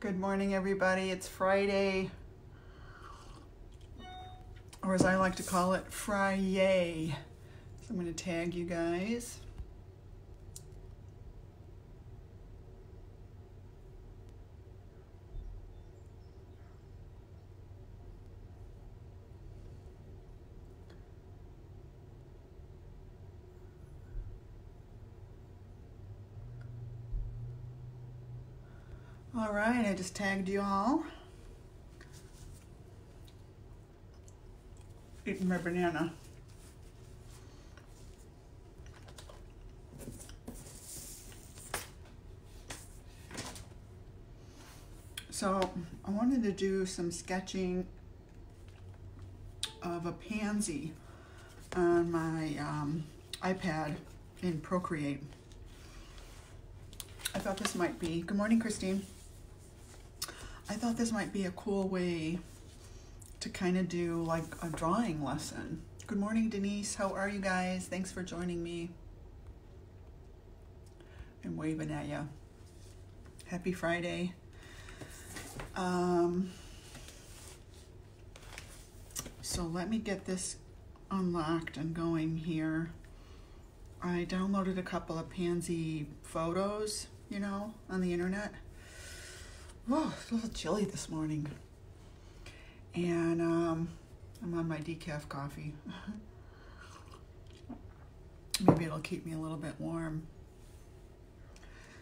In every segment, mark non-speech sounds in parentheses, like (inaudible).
Good morning, everybody. It's Friday, or as I like to call it, Friday. So I'm going to tag you guys. All right, I just tagged you all. Eating my banana. So I wanted to do some sketching of a pansy on my um, iPad in Procreate. I thought this might be, good morning Christine. I thought this might be a cool way to kind of do like a drawing lesson. Good morning, Denise. How are you guys? Thanks for joining me. I'm waving at you. Happy Friday. Um, so let me get this unlocked and going here. I downloaded a couple of pansy photos, you know, on the internet. Oh, it's a little chilly this morning. And um, I'm on my decaf coffee. (laughs) Maybe it'll keep me a little bit warm.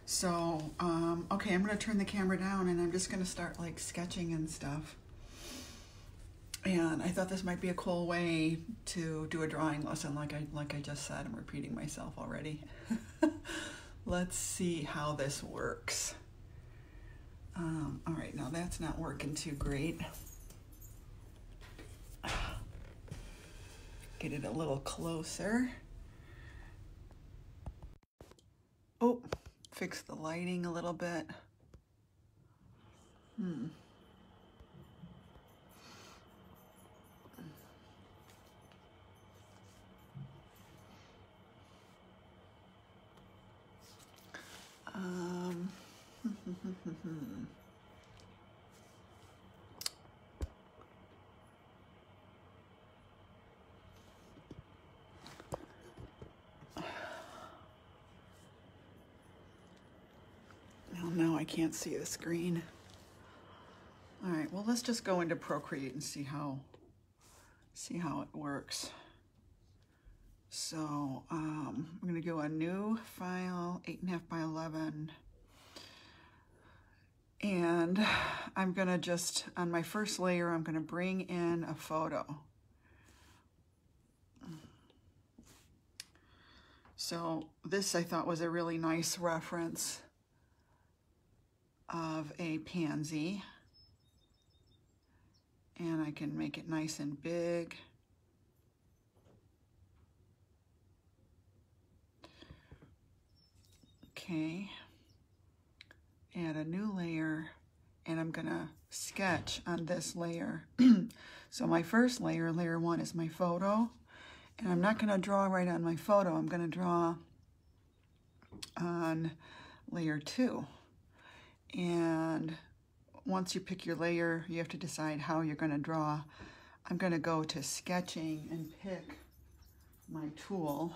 So, um, okay, I'm going to turn the camera down and I'm just going to start like sketching and stuff. And I thought this might be a cool way to do a drawing lesson like I like I just said. I'm repeating myself already. (laughs) Let's see how this works. Um, all right, now that's not working too great. Get it a little closer. Oh, fix the lighting a little bit. Hmm. Um, Oh no, I can't see the screen. All right, well, let's just go into Procreate and see how, see how it works. So um, I'm gonna go a new file, eight and a half by 11. And I'm gonna just, on my first layer, I'm gonna bring in a photo. So this I thought was a really nice reference of a pansy. And I can make it nice and big. Okay. Add a new layer and I'm gonna sketch on this layer. (clears throat) so my first layer, layer one, is my photo. And I'm not gonna draw right on my photo. I'm gonna draw on layer two. And once you pick your layer, you have to decide how you're to draw. I'm to go to sketching and pick my tool.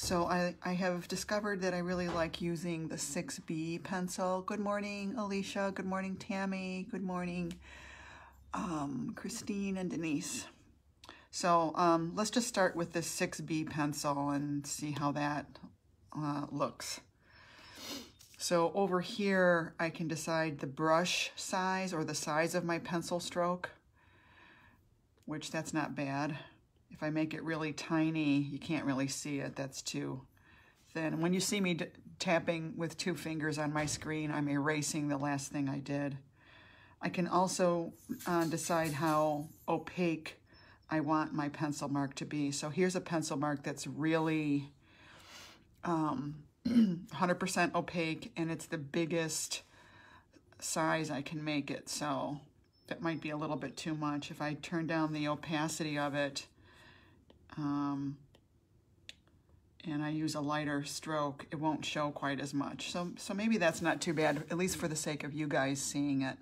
So I, I have discovered that I really like using the 6B pencil. Good morning, Alicia. Good morning, Tammy. Good morning, um, Christine and Denise. So um, let's just start with this 6B pencil and see how that uh, looks. So over here, I can decide the brush size or the size of my pencil stroke, which that's not bad. If I make it really tiny, you can't really see it. That's too thin. When you see me tapping with two fingers on my screen, I'm erasing the last thing I did. I can also uh, decide how opaque I want my pencil mark to be. So here's a pencil mark that's really um, (clears throat) 100% opaque and it's the biggest size I can make it. So that might be a little bit too much. If I turn down the opacity of it, um, and I use a lighter stroke, it won't show quite as much. So, so maybe that's not too bad, at least for the sake of you guys seeing it.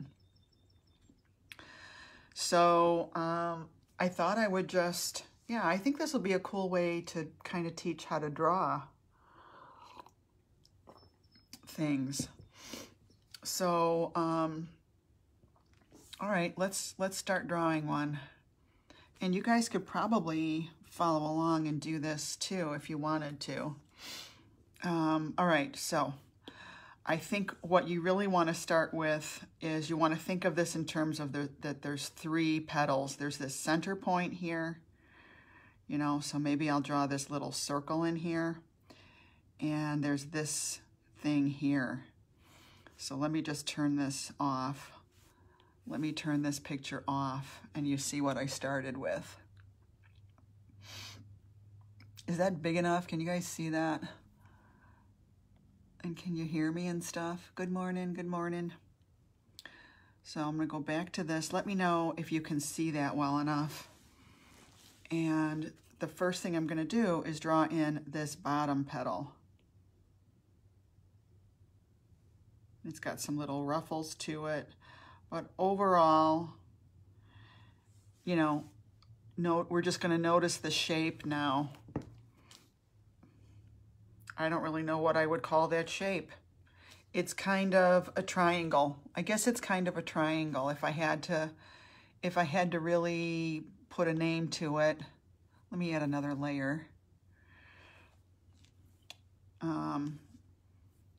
So um, I thought I would just, yeah, I think this will be a cool way to kind of teach how to draw things. So, um, all right, let's let's start drawing one. And you guys could probably follow along and do this too if you wanted to. Um, all right, so I think what you really want to start with is you want to think of this in terms of the, that there's three petals. There's this center point here, you know, so maybe I'll draw this little circle in here. And there's this thing here. So let me just turn this off. Let me turn this picture off and you see what I started with. Is that big enough? Can you guys see that? And can you hear me and stuff? Good morning, good morning. So I'm gonna go back to this. Let me know if you can see that well enough. And the first thing I'm gonna do is draw in this bottom petal. It's got some little ruffles to it, but overall, you know, note, we're just gonna notice the shape now. I don't really know what I would call that shape. It's kind of a triangle. I guess it's kind of a triangle if I had to, if I had to really put a name to it. Let me add another layer. Um,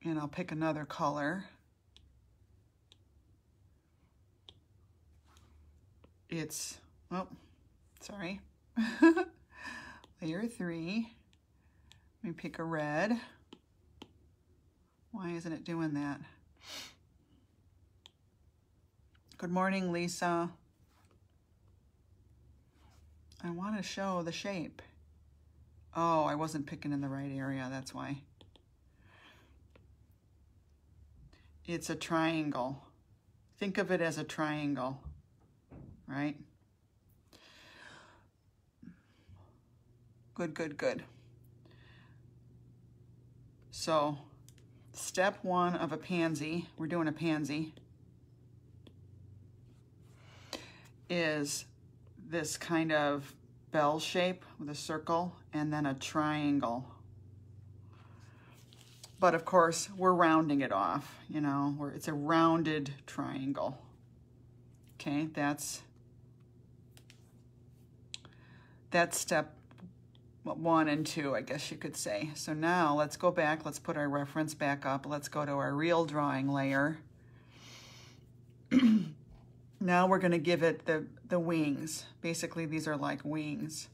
and I'll pick another color. It's, oh, sorry. (laughs) layer three. Let me pick a red. Why isn't it doing that? Good morning, Lisa. I want to show the shape. Oh, I wasn't picking in the right area, that's why. It's a triangle. Think of it as a triangle, right? Good, good, good. So step one of a pansy, we're doing a pansy, is this kind of bell shape with a circle and then a triangle. But of course, we're rounding it off, you know, where it's a rounded triangle. Okay, that's that's step one and two, I guess you could say. So now let's go back, let's put our reference back up. Let's go to our real drawing layer. (clears throat) now we're gonna give it the, the wings. Basically, these are like wings.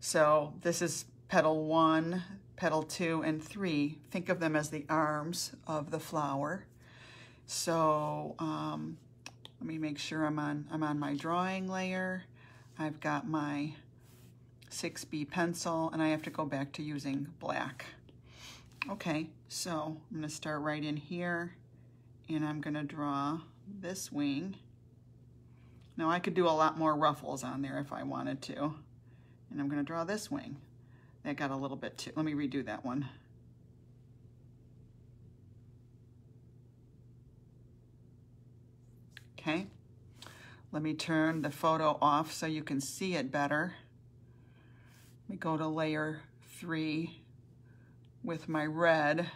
So this is petal one, petal two, and three. Think of them as the arms of the flower. So um, let me make sure I'm on, I'm on my drawing layer. I've got my 6B pencil and I have to go back to using black. Okay, so I'm gonna start right in here and I'm gonna draw this wing. Now I could do a lot more ruffles on there if I wanted to. And I'm gonna draw this wing. That got a little bit too, let me redo that one. Okay, let me turn the photo off so you can see it better. Me go to layer three with my red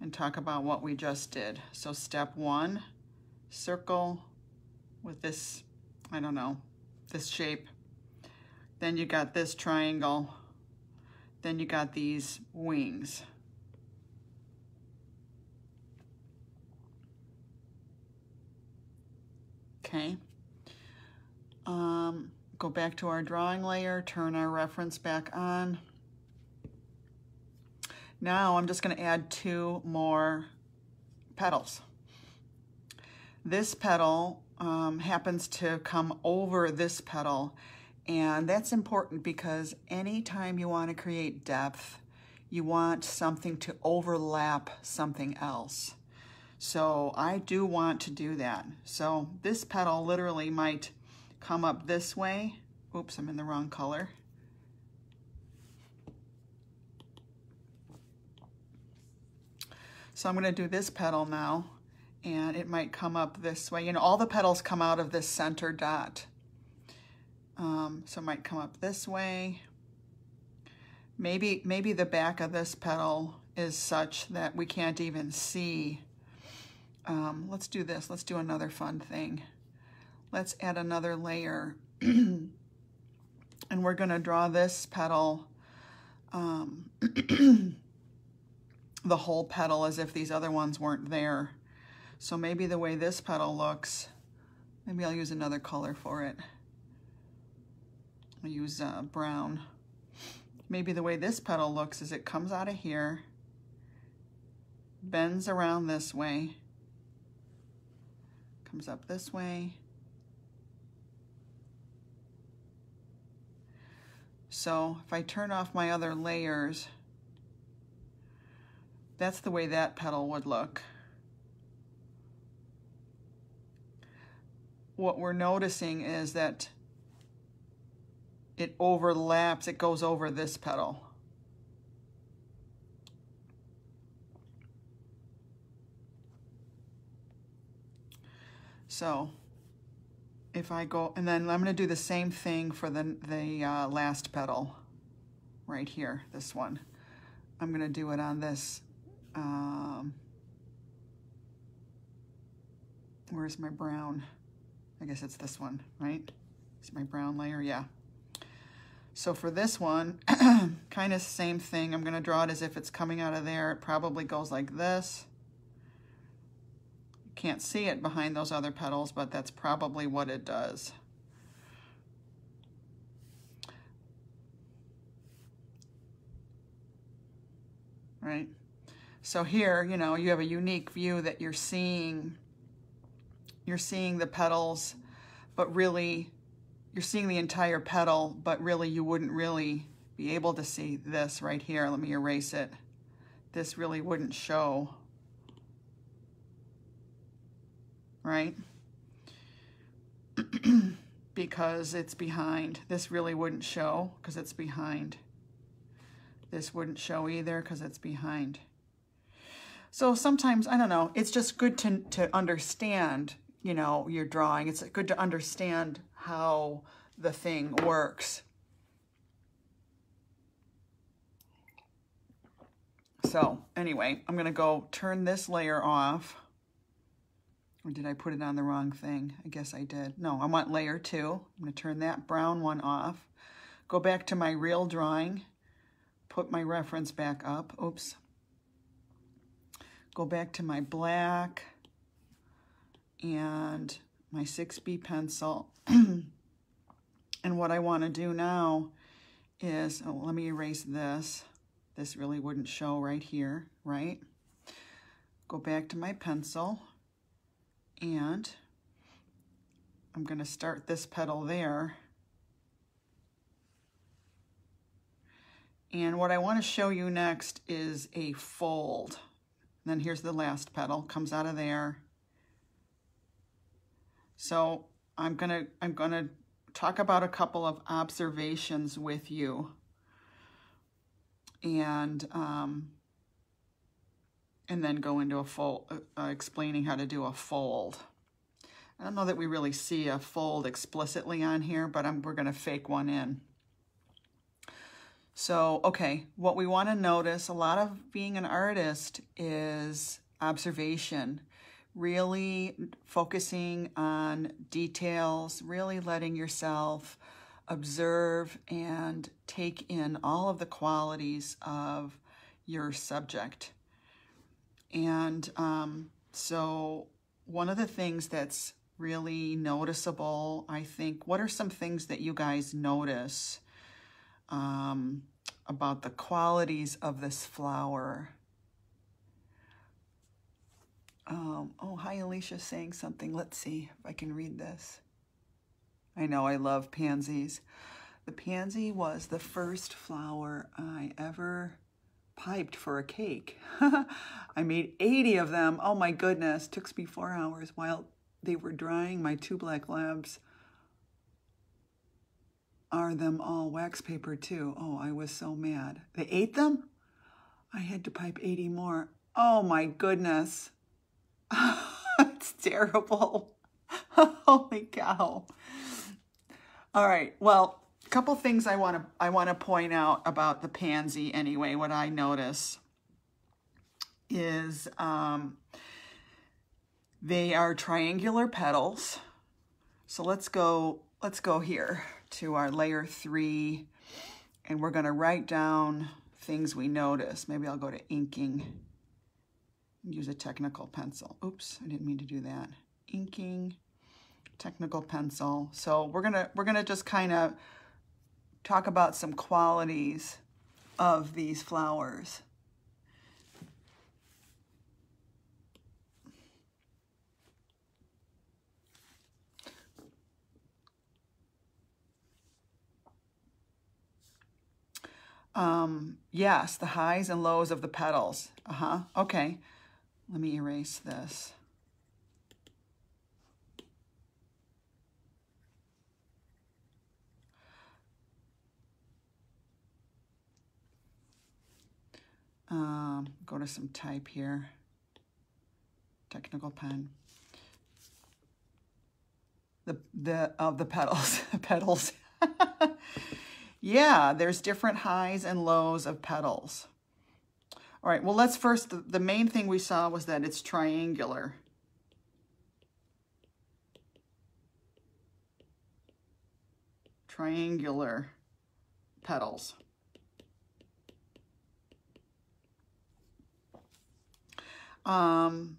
and talk about what we just did. So step one, circle with this, I don't know, this shape. Then you got this triangle. Then you got these wings. Okay. Um, go back to our drawing layer, turn our reference back on. Now I'm just going to add two more petals. This petal um, happens to come over this petal and that's important because anytime you want to create depth, you want something to overlap something else. So I do want to do that. So this petal literally might come up this way. Oops, I'm in the wrong color. So I'm gonna do this petal now and it might come up this way. You know, all the petals come out of this center dot. Um, so it might come up this way. Maybe, maybe the back of this petal is such that we can't even see. Um, let's do this. Let's do another fun thing. Let's add another layer. (clears throat) and we're going to draw this petal, um, (clears throat) the whole petal as if these other ones weren't there. So maybe the way this petal looks, maybe I'll use another color for it. I'll use uh, brown. Maybe the way this petal looks is it comes out of here, bends around this way, comes up this way. So if I turn off my other layers, that's the way that petal would look. What we're noticing is that it overlaps, it goes over this petal. So if I go, and then I'm to do the same thing for the, the uh, last petal right here, this one. I'm going to do it on this. Um, where's my brown? I guess it's this one, right? It's my brown layer, yeah. So for this one, (clears throat) kind of same thing. I'm going to draw it as if it's coming out of there. It probably goes like this. Can't see it behind those other petals, but that's probably what it does. Right? So here, you know, you have a unique view that you're seeing, you're seeing the petals, but really you're seeing the entire petal, but really you wouldn't really be able to see this right here. Let me erase it. This really wouldn't show, right? (clears throat) because it's behind. This really wouldn't show because it's behind. This wouldn't show either because it's behind. So sometimes, I don't know, it's just good to, to understand, you know, your drawing. It's good to understand how the thing works. So anyway, I'm going to go turn this layer off. Or did I put it on the wrong thing? I guess I did. No, I want layer two. I'm to turn that brown one off. Go back to my real drawing. Put my reference back up. Oops. Go back to my black and my 6B pencil. (clears throat) and what I want to do now is, oh, let me erase this. This really wouldn't show right here, right? Go back to my pencil and I'm going to start this petal there. And what I want to show you next is a fold. And then here's the last petal, comes out of there. So I'm gonna I'm gonna talk about a couple of observations with you, and um, and then go into a fold, uh, uh, explaining how to do a fold. I don't know that we really see a fold explicitly on here, but I'm, we're going to fake one in. So, okay, what we want to notice, a lot of being an artist is observation really focusing on details, really letting yourself observe and take in all of the qualities of your subject. And um, so one of the things that's really noticeable, I think, what are some things that you guys notice um, about the qualities of this flower? Um, oh, hi, Alicia saying something. Let's see if I can read this. I know I love pansies. The pansy was the first flower I ever piped for a cake. (laughs) I made 80 of them. Oh my goodness. Took me four hours while they were drying. My two black labs are them all wax paper too. Oh, I was so mad. They ate them? I had to pipe 80 more. Oh my goodness. (laughs) it's terrible. (laughs) Holy cow. All right. Well, couple things I want to I want to point out about the pansy anyway. What I notice is um, they are triangular petals. So let's go let's go here to our layer three, and we're going to write down things we notice. Maybe I'll go to inking. Use a technical pencil. Oops, I didn't mean to do that. Inking technical pencil. So we're gonna we're gonna just kind of talk about some qualities of these flowers. Um, yes, the highs and lows of the petals. Uh-huh, okay. Let me erase this. Um, go to some type here. Technical pen. The the of the petals, (laughs) petals. (laughs) yeah, there's different highs and lows of petals. All right, well, let's first, the, the main thing we saw was that it's triangular. Triangular petals. Um,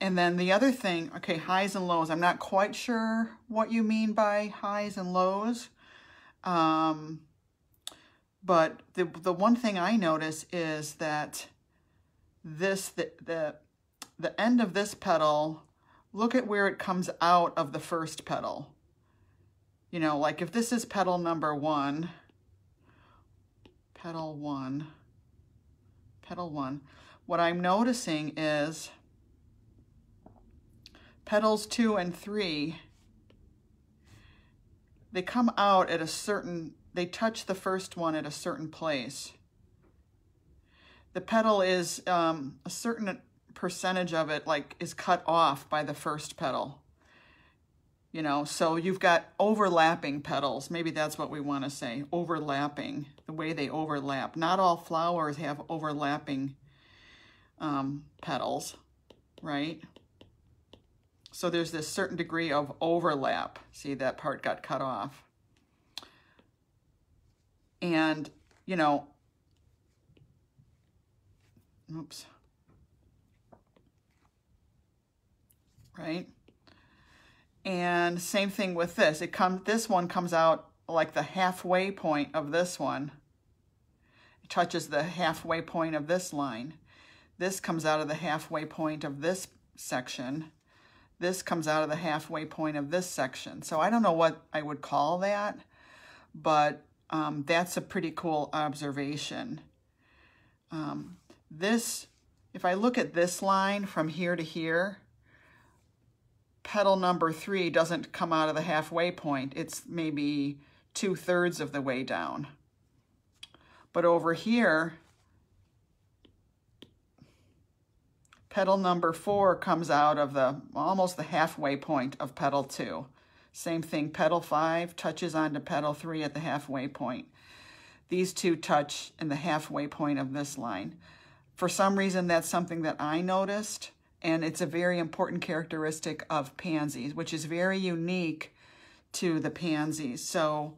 and then the other thing, okay, highs and lows. I'm not quite sure what you mean by highs and lows. Um, but the, the one thing I notice is that this, the, the, the end of this petal, look at where it comes out of the first petal. You know, like if this is petal number one, petal one, petal one, what I'm noticing is petals two and three, they come out at a certain, they touch the first one at a certain place. The petal is um, a certain percentage of it like is cut off by the first petal. You know, so you've got overlapping petals. Maybe that's what we want to say, overlapping, the way they overlap. Not all flowers have overlapping um, petals, right? So there's this certain degree of overlap. See, that part got cut off. And, you know, oops, right? And same thing with this. It comes. This one comes out like the halfway point of this one. It touches the halfway point of this line. This comes out of the halfway point of this section. This comes out of the halfway point of this section. So I don't know what I would call that, but um, that's a pretty cool observation. Um, this, if I look at this line from here to here, petal number three doesn't come out of the halfway point. It's maybe two thirds of the way down. But over here, Petal number four comes out of the almost the halfway point of petal two. Same thing, petal five touches onto petal three at the halfway point. These two touch in the halfway point of this line. For some reason, that's something that I noticed, and it's a very important characteristic of pansies, which is very unique to the pansies. So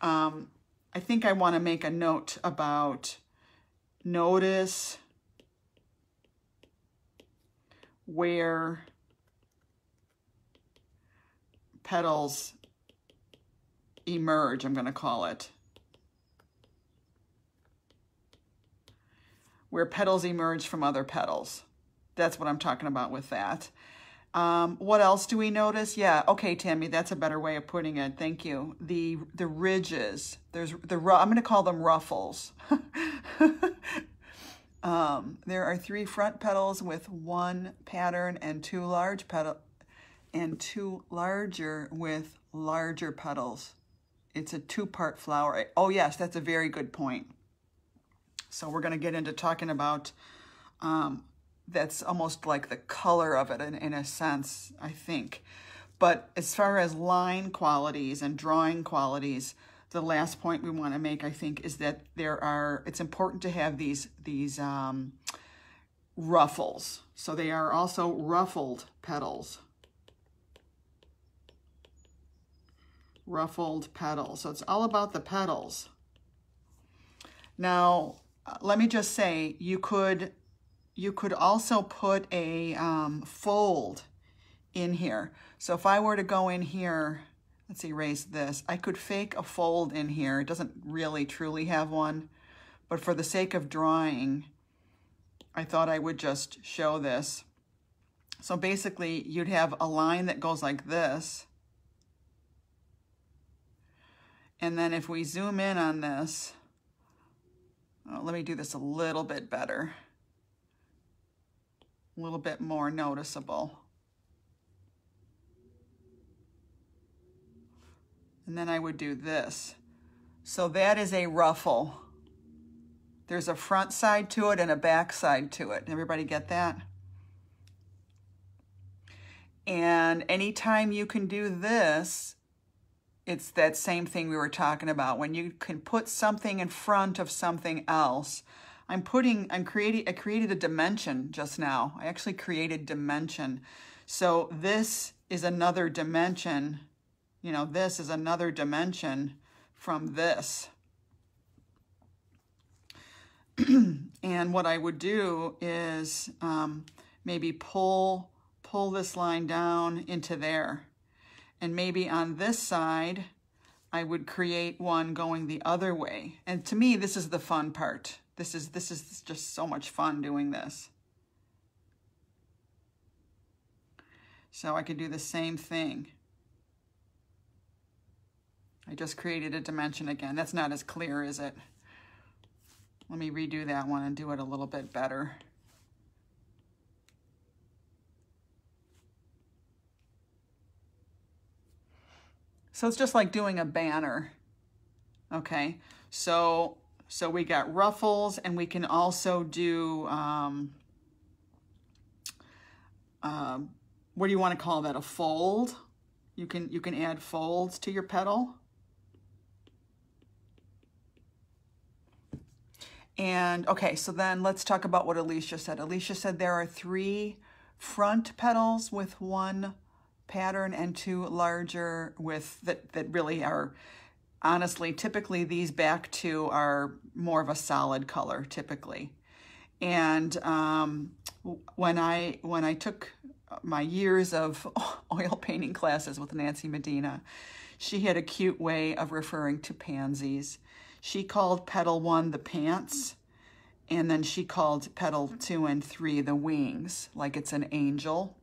um, I think I want to make a note about notice where petals emerge, I'm going to call it. Where petals emerge from other petals. That's what I'm talking about with that. Um, what else do we notice? Yeah, okay, Tammy, that's a better way of putting it. Thank you. The the ridges. There's the I'm going to call them ruffles. (laughs) Um, there are three front petals with one pattern and two large petal and two larger with larger petals. It's a two-part flower. Oh yes, that's a very good point. So we're going to get into talking about um, that's almost like the color of it in, in a sense, I think. But as far as line qualities and drawing qualities, the last point we want to make, I think, is that there are, it's important to have these, these um, ruffles. So they are also ruffled petals. Ruffled petals. So it's all about the petals. Now, let me just say, you could you could also put a um, fold in here. So if I were to go in here, let's erase this, I could fake a fold in here. It doesn't really truly have one, but for the sake of drawing, I thought I would just show this. So basically, you'd have a line that goes like this. And then if we zoom in on this, oh, let me do this a little bit better a little bit more noticeable. And then I would do this. So that is a ruffle. There's a front side to it and a back side to it. Everybody get that? And anytime you can do this, it's that same thing we were talking about. When you can put something in front of something else, I'm putting, I'm creating, I created a dimension just now. I actually created dimension. So this is another dimension, you know, this is another dimension from this. (clears throat) and what I would do is um, maybe pull, pull this line down into there. And maybe on this side, I would create one going the other way. And to me, this is the fun part. This is, this is just so much fun doing this. So I could do the same thing. I just created a dimension again. That's not as clear, is it? Let me redo that one and do it a little bit better. So it's just like doing a banner. Okay, so so we got ruffles and we can also do, um, uh, what do you want to call that? A fold? You can, you can add folds to your petal. And okay, so then let's talk about what Alicia said. Alicia said there are three front petals with one pattern and two larger with that, that really are honestly, typically these back two are more of a solid color typically. And um, when I when I took my years of (laughs) oil painting classes with Nancy Medina, she had a cute way of referring to pansies. She called petal one the pants, and then she called petal two and three the wings, like it's an angel.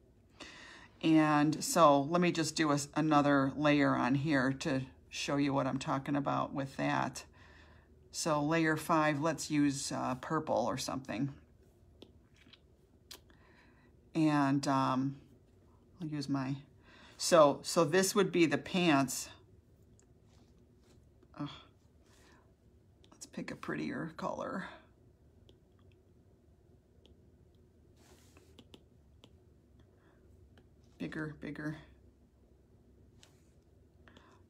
And so let me just do a, another layer on here to show you what I'm talking about with that. So layer five, let's use uh, purple or something. And um, I'll use my, so, so this would be the pants. Oh, let's pick a prettier color. Bigger, bigger.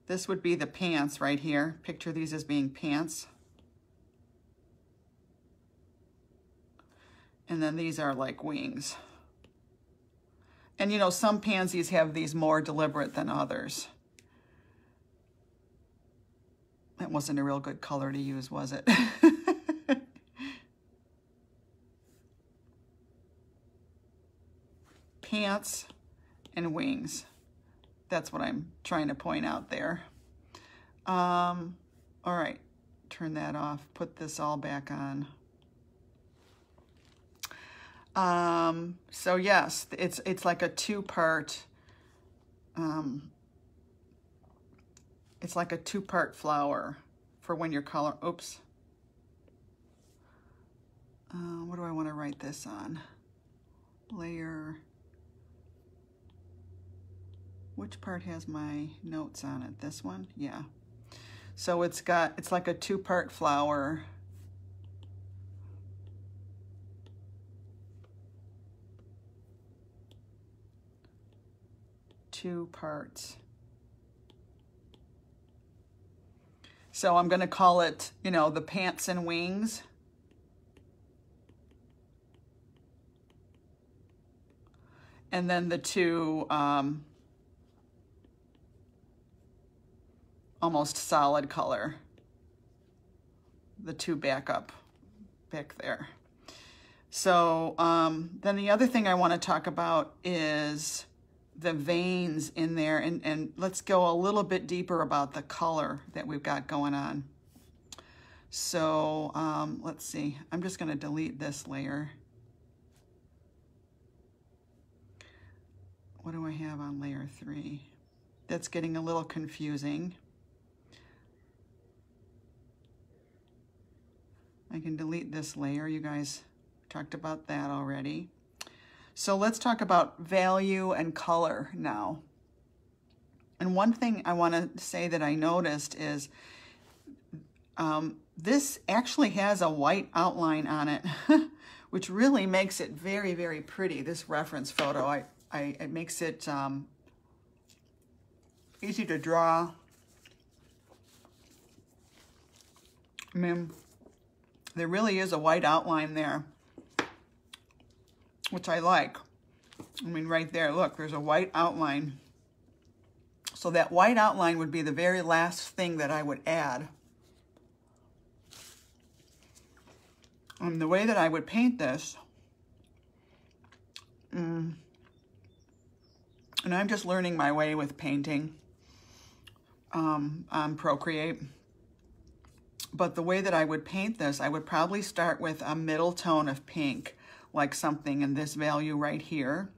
This would be the pants right here. Picture these as being pants. And then these are like wings. And you know, some pansies have these more deliberate than others. That wasn't a real good color to use, was it? (laughs) Pants and wings. That's what I'm trying to point out there. Um, all right, turn that off, put this all back on. Um, so yes, it's, it's like a two-part, um, it's like a two-part flower for when you're color, oops. Uh, what do I want to write this on? Layer, which part has my notes on it? This one? Yeah. So it's got, it's like a two-part flower. Two parts. So I'm going to call it, you know, the pants and wings. And then the two um, almost solid color, the two backup back there. So um, then the other thing I want to talk about is the veins in there and, and let's go a little bit deeper about the color that we've got going on. So um, let's see, I'm just going to delete this layer. What do I have on layer three? That's getting a little confusing. I can delete this layer. You guys talked about that already. So let's talk about value and color now. And one thing I want to say that I noticed is um, this actually has a white outline on it, (laughs) which really makes it very, very pretty, this reference photo. I, I, it makes it um, easy to draw. I mean, there really is a white outline there which I like. I mean, right there, look, there's a white outline. So that white outline would be the very last thing that I would add. And the way that I would paint this, mm, and I'm just learning my way with painting um, on Procreate. But the way that I would paint this, I would probably start with a middle tone of pink like something in this value right here.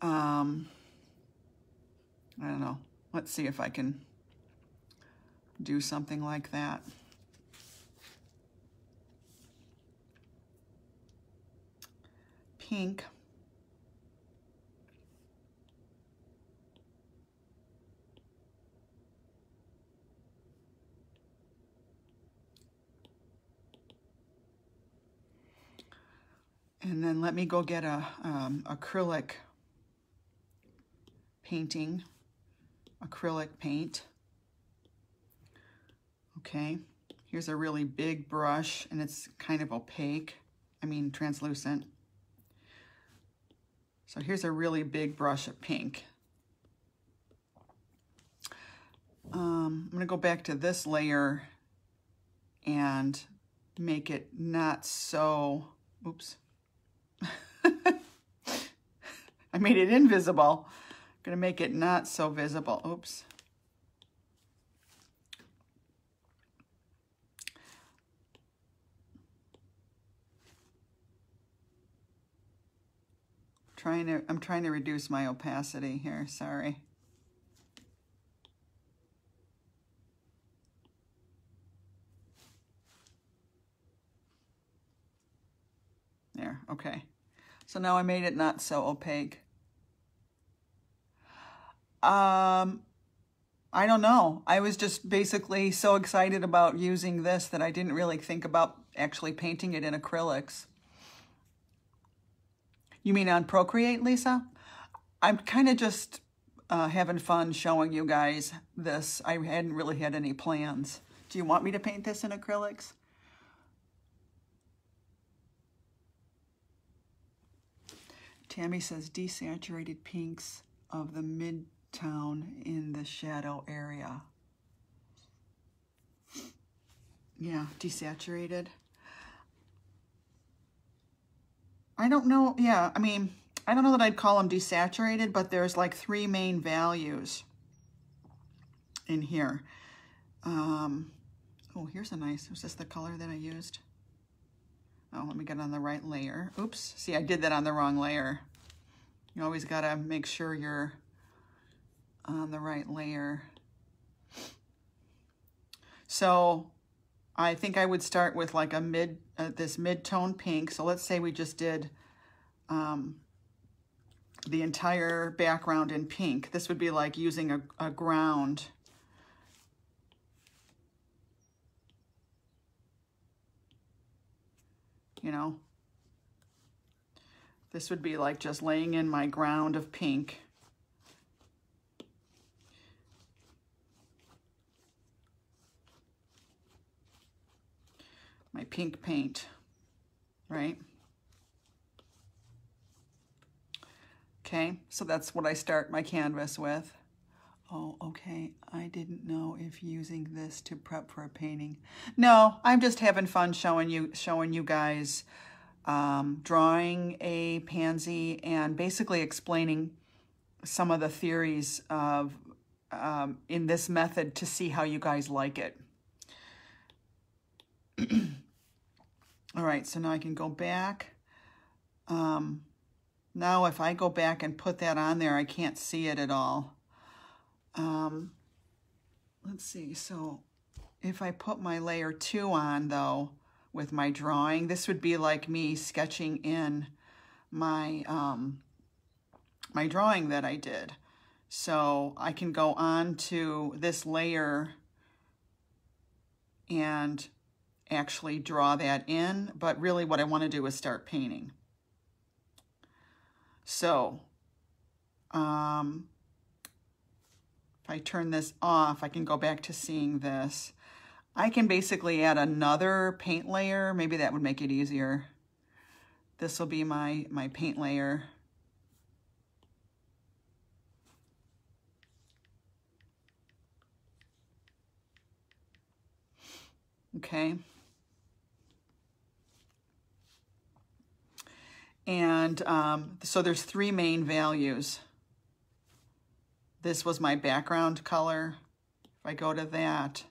Um, I don't know. Let's see if I can do something like that. Pink. And then let me go get a um, acrylic painting, acrylic paint. Okay, here's a really big brush and it's kind of opaque, I mean translucent. So here's a really big brush of pink. Um, I'm gonna go back to this layer and make it not so, oops, (laughs) I made it invisible. I'm going to make it not so visible. Oops. Trying to, I'm trying to reduce my opacity here, sorry. There, okay. So now I made it not so opaque. Um, I don't know. I was just basically so excited about using this that I didn't really think about actually painting it in acrylics. You mean on Procreate, Lisa? I'm kind of just uh, having fun showing you guys this. I hadn't really had any plans. Do you want me to paint this in acrylics? Tammy says desaturated pinks of the midtone in the shadow area. Yeah, desaturated. I don't know. Yeah, I mean, I don't know that I'd call them desaturated, but there's like three main values in here. Um, oh, here's a nice, was this the color that I used? Oh, let me get on the right layer. Oops, see, I did that on the wrong layer. You always got to make sure you're on the right layer. So I think I would start with like a mid, uh, this mid-tone pink. So let's say we just did um, the entire background in pink. This would be like using a, a ground. You know, This would be like just laying in my ground of pink. My pink paint, right? Okay, so that's what I start my canvas with. Oh, okay, I didn't know if using this to prep for a painting. No, I'm just having fun showing you, showing you guys um, drawing a pansy and basically explaining some of the theories of um, in this method to see how you guys like it. (clears throat) All right, so now I can go back. Um, now if I go back and put that on there, I can't see it at all. Um, let's see, so if I put my layer two on though, with my drawing, this would be like me sketching in my, um, my drawing that I did. So I can go on to this layer and actually draw that in, but really what I want to do is start painting. So, um, if I turn this off, I can go back to seeing this. I can basically add another paint layer. Maybe that would make it easier. This will be my, my paint layer. Okay. And um, so there's three main values. This was my background color. If I go to that,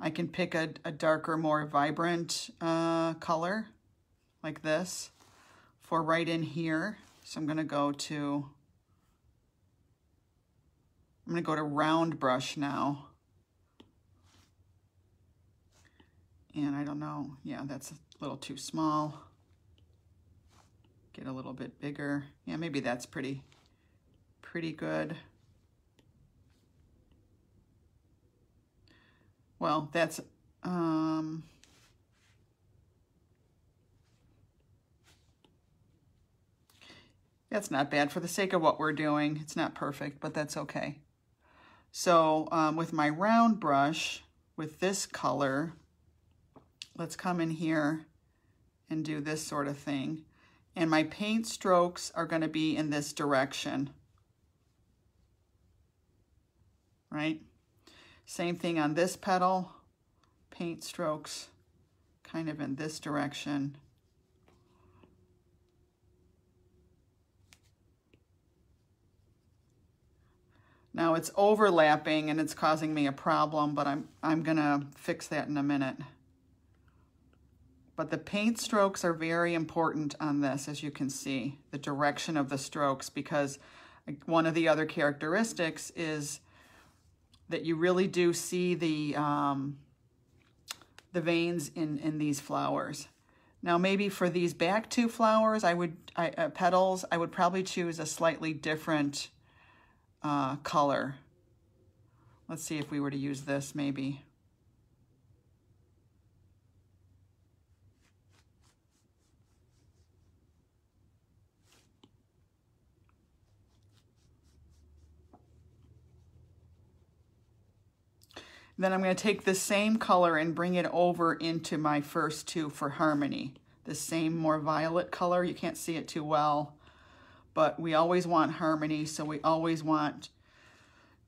I can pick a, a darker, more vibrant uh, color like this for right in here. So I'm gonna go to, I'm gonna go to round brush now. And I don't know, yeah, that's a little too small get a little bit bigger. Yeah, maybe that's pretty, pretty good. Well, that's, um, that's not bad for the sake of what we're doing. It's not perfect, but that's okay. So um, with my round brush, with this color, let's come in here and do this sort of thing and my paint strokes are going to be in this direction. Right? Same thing on this petal, paint strokes kind of in this direction. Now it's overlapping and it's causing me a problem, but I'm, I'm gonna fix that in a minute. But the paint strokes are very important on this, as you can see, the direction of the strokes, because one of the other characteristics is that you really do see the, um, the veins in, in these flowers. Now maybe for these back two flowers, I would, I, uh, petals, I would probably choose a slightly different uh, color. Let's see if we were to use this maybe. Then I'm going to take the same color and bring it over into my first two for harmony. The same more violet color. You can't see it too well, but we always want harmony, so we always want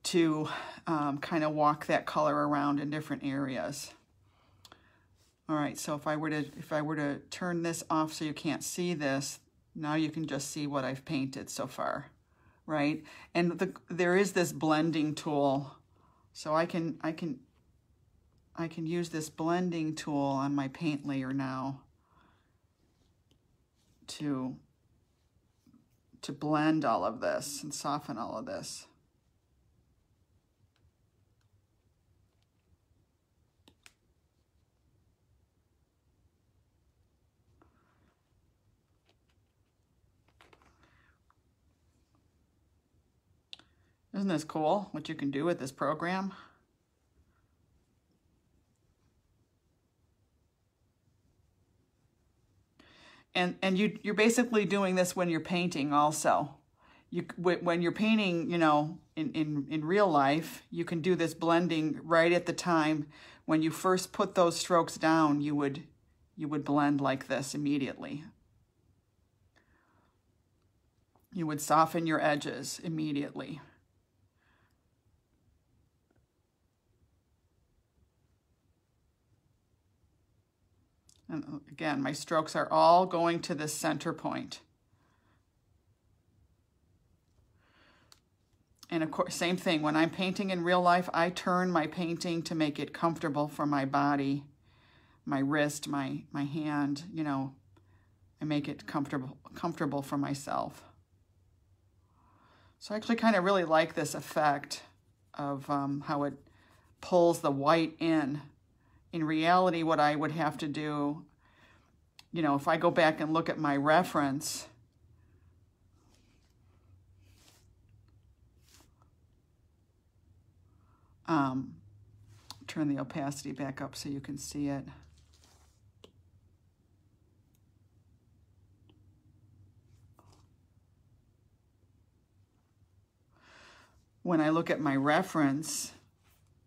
to um, kind of walk that color around in different areas. All right, so if I were to if I were to turn this off so you can't see this, now you can just see what I've painted so far, right? And the, there is this blending tool so I can, I can, I can use this blending tool on my paint layer now to, to blend all of this and soften all of this. Isn't this cool, what you can do with this program? And and you you're basically doing this when you're painting also. You when you're painting, you know, in in in real life, you can do this blending right at the time when you first put those strokes down. You would you would blend like this immediately. You would soften your edges immediately. And uh, again, my strokes are all going to the center point. And of course, same thing, when I'm painting in real life, I turn my painting to make it comfortable for my body, my wrist, my, my hand, you know, I make it comfortable, comfortable for myself. So I actually kind of really like this effect of um, how it pulls the white in in reality, what I would have to do, you know, if I go back and look at my reference, um, turn the opacity back up so you can see it. When I look at my reference,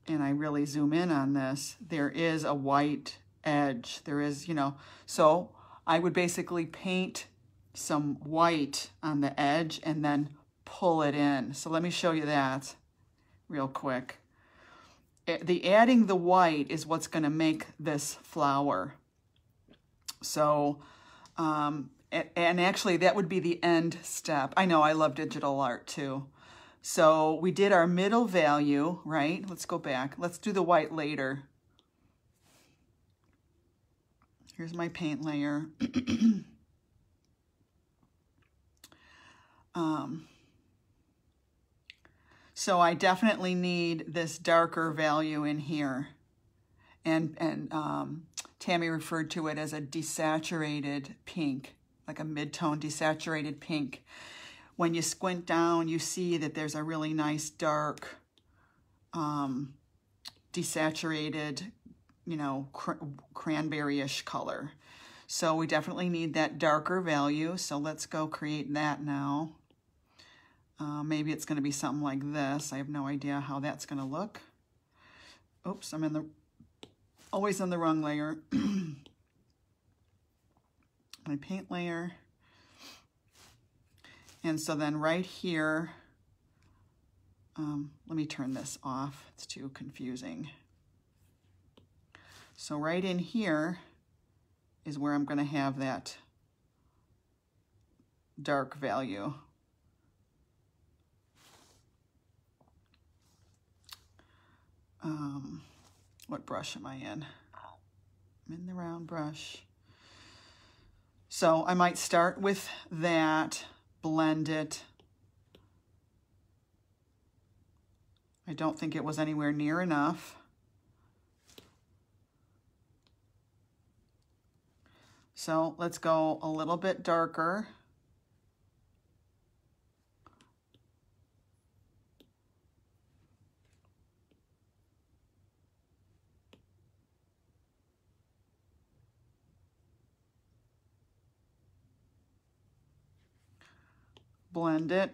and I really zoom in on this, there is a white edge. There is, you know, so I would basically paint some white on the edge and then pull it in. So let me show you that real quick. The adding the white is what's going to make this flower. So, um, and actually that would be the end step. I know I love digital art too. So we did our middle value, right? Let's go back. Let's do the white later. Here's my paint layer. (clears throat) um, so I definitely need this darker value in here. And, and um, Tammy referred to it as a desaturated pink, like a mid-tone desaturated pink when you squint down, you see that there's a really nice dark, um, desaturated, you know, cr cranberry-ish color. So we definitely need that darker value. So let's go create that now. Uh, maybe it's going to be something like this. I have no idea how that's going to look. Oops, I'm in the always in the wrong layer. (clears throat) My paint layer. And so then right here, um, let me turn this off. It's too confusing. So right in here is where I'm going to have that dark value. Um, what brush am I in? I'm in the round brush. So I might start with that blend it. I don't think it was anywhere near enough. So let's go a little bit darker. Blend it.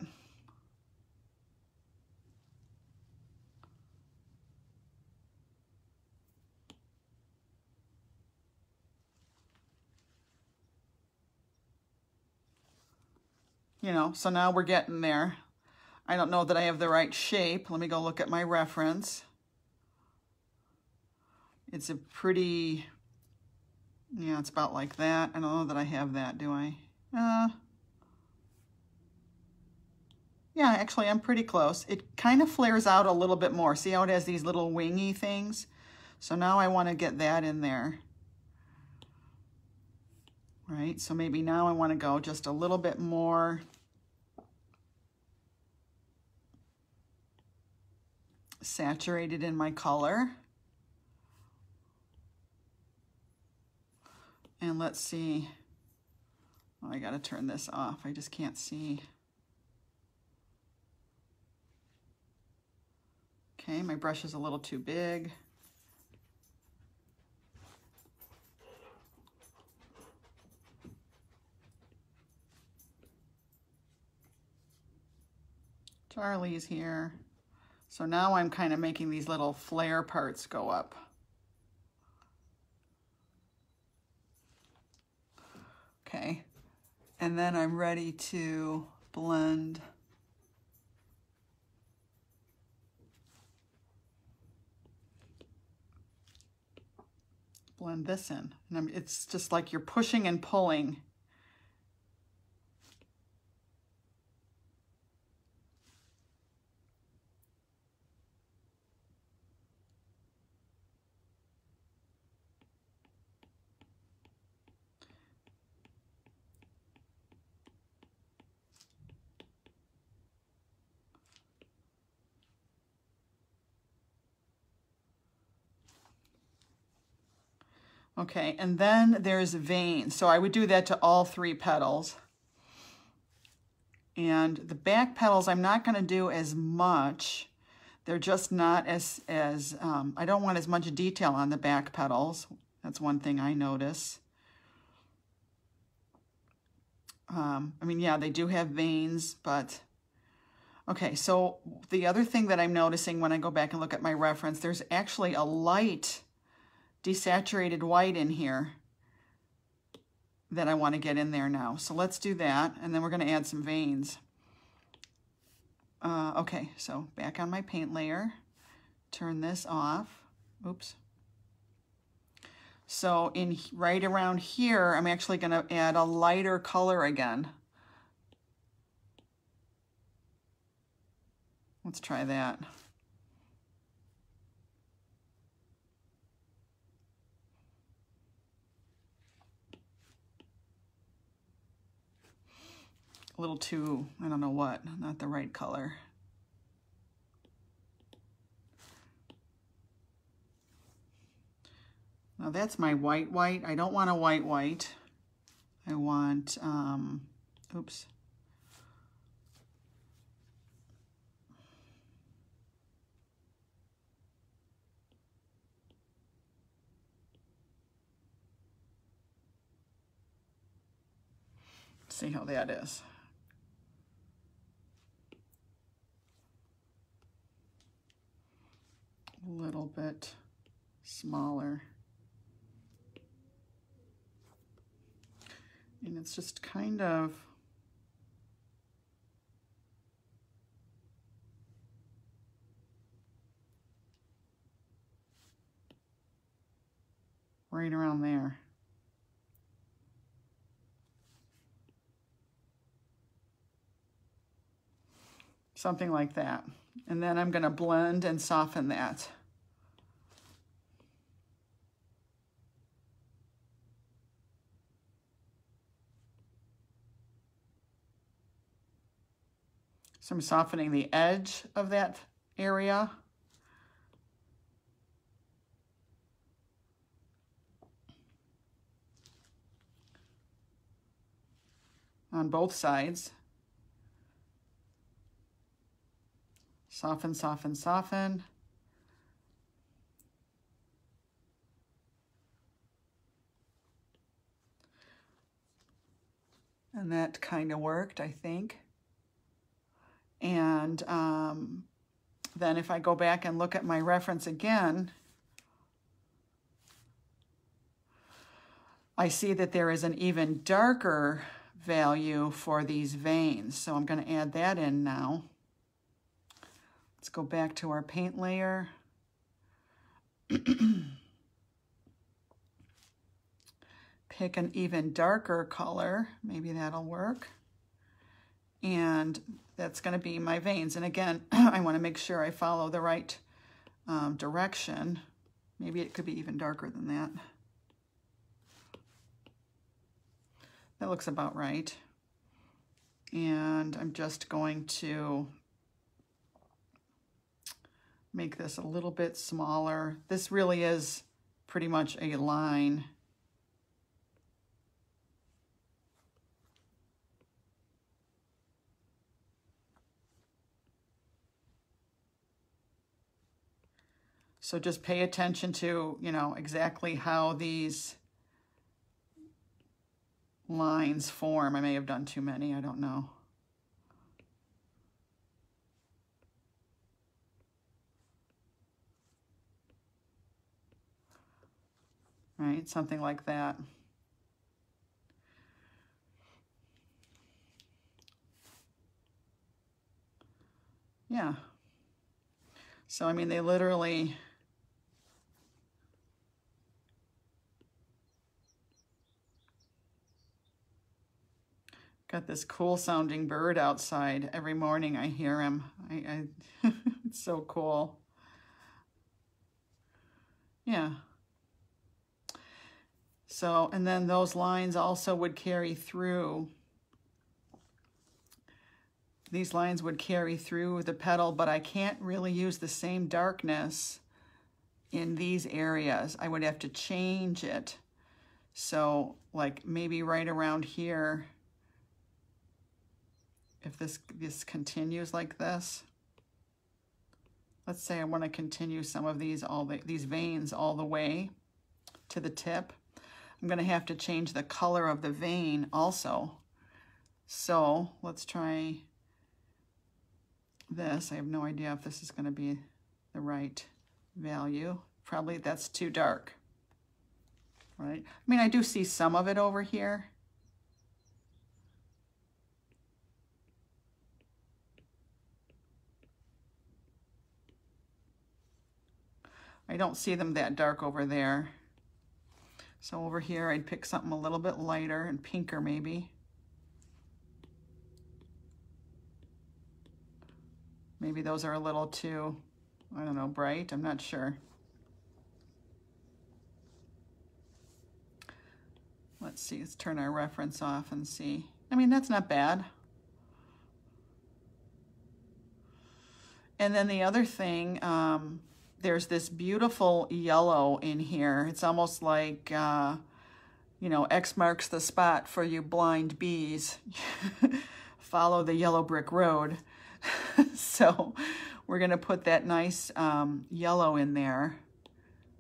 You know, so now we're getting there. I don't know that I have the right shape. Let me go look at my reference. It's a pretty, yeah, it's about like that. I don't know that I have that, do I? Uh, yeah, actually, I'm pretty close. It kind of flares out a little bit more. See how it has these little wingy things? So now I want to get that in there. Right, so maybe now I want to go just a little bit more saturated in my color. And let's see. Oh, I got to turn this off. I just can't see. Okay, my brush is a little too big. Charlie's here. So now I'm kind of making these little flare parts go up. Okay, and then I'm ready to blend blend this in. And I'm, it's just like you're pushing and pulling Okay, and then there's veins. So I would do that to all three petals. And the back petals, I'm not going to do as much. They're just not as, as um, I don't want as much detail on the back petals. That's one thing I notice. Um, I mean, yeah, they do have veins, but... Okay, so the other thing that I'm noticing when I go back and look at my reference, there's actually a light desaturated white in here that I want to get in there now. So let's do that, and then we're going to add some veins. Uh, okay, so back on my paint layer, turn this off. Oops. So in right around here, I'm actually going to add a lighter color again. Let's try that. A little too, I don't know what, not the right color. Now that's my white white. I don't want a white white. I want, um, oops. See how that is. A little bit smaller. And it's just kind of right around there. Something like that. And then I'm going to blend and soften that. So I'm softening the edge of that area. on both sides. Soften, soften, soften. And that kind of worked, I think. And um, then if I go back and look at my reference again, I see that there is an even darker value for these veins. So I'm going to add that in now. Let's go back to our paint layer. (clears throat) Pick an even darker color. Maybe that'll work. And that's going to be my veins. And again, (clears throat) I want to make sure I follow the right um, direction. Maybe it could be even darker than that. That looks about right. And I'm just going to make this a little bit smaller. This really is pretty much a line. So just pay attention to, you know, exactly how these lines form. I may have done too many, I don't know. Right? Something like that. Yeah. So, I mean, they literally got this cool sounding bird outside. Every morning I hear him. I, I (laughs) it's so cool. Yeah. So, and then those lines also would carry through. These lines would carry through the petal, but I can't really use the same darkness in these areas. I would have to change it. So like maybe right around here, if this, this continues like this, let's say I want to continue some of these all the, these veins all the way to the tip. I'm going to have to change the color of the vein also. So let's try this. I have no idea if this is going to be the right value. Probably that's too dark, right? I mean, I do see some of it over here. I don't see them that dark over there. So over here, I'd pick something a little bit lighter and pinker maybe. Maybe those are a little too, I don't know, bright. I'm not sure. Let's see, let's turn our reference off and see. I mean, that's not bad. And then the other thing, um, there's this beautiful yellow in here. It's almost like, uh, you know, X marks the spot for you blind bees. (laughs) Follow the yellow brick road. (laughs) so we're going to put that nice um, yellow in there.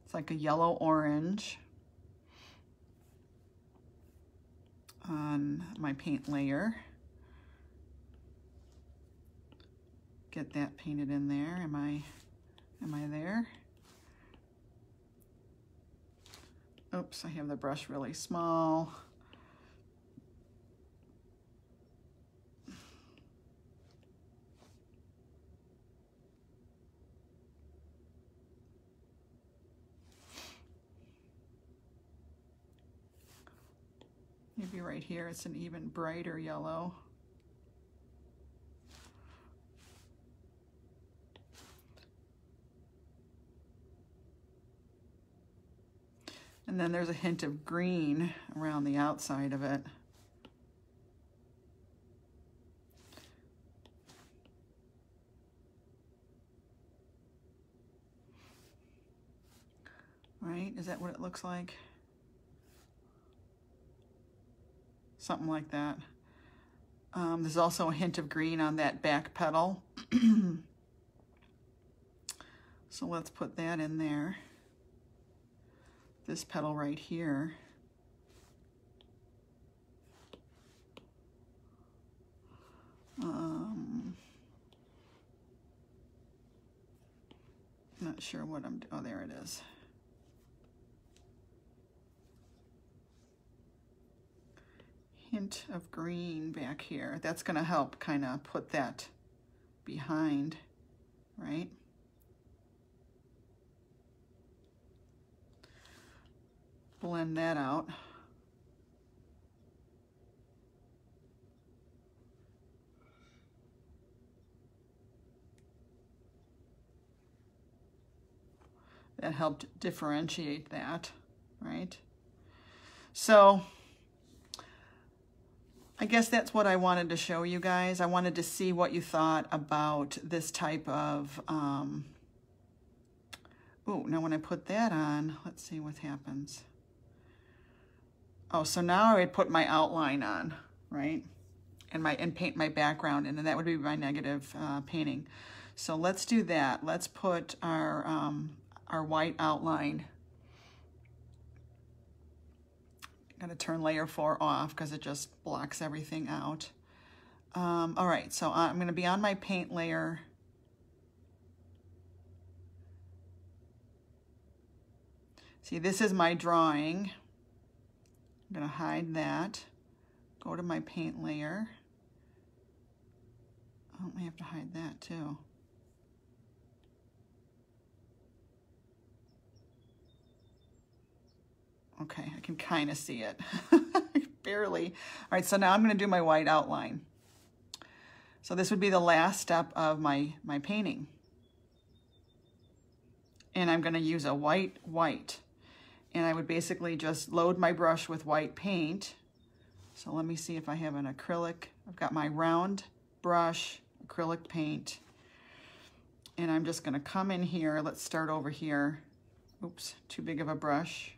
It's like a yellow orange on my paint layer. Get that painted in there. Am I... Am I there? Oops, I have the brush really small. Maybe right here it's an even brighter yellow. And then there's a hint of green around the outside of it. Right? Is that what it looks like? Something like that. Um, there's also a hint of green on that back petal. (clears throat) so let's put that in there this petal right here. Um, not sure what I'm, oh, there it is. Hint of green back here. That's gonna help kind of put that behind, right? Blend that out. That helped differentiate that, right? So I guess that's what I wanted to show you guys. I wanted to see what you thought about this type of, um, oh, now when I put that on, let's see what happens. Oh, so now I would put my outline on, right? And my and paint my background, and then that would be my negative uh, painting. So let's do that. Let's put our um, our white outline. I'm gonna turn layer four off because it just blocks everything out. Um, all right, so I'm gonna be on my paint layer See, this is my drawing. I'm to hide that. Go to my paint layer. Oh, I have to hide that too. Okay, I can kind of see it. (laughs) Barely. All right, so now I'm to do my white outline. So this would be the last step of my, my painting. And I'm to use a white white. And I would basically just load my brush with white paint. So let me see if I have an acrylic. I've got my round brush, acrylic paint. And I'm just going to come in here. Let's start over here. Oops, too big of a brush.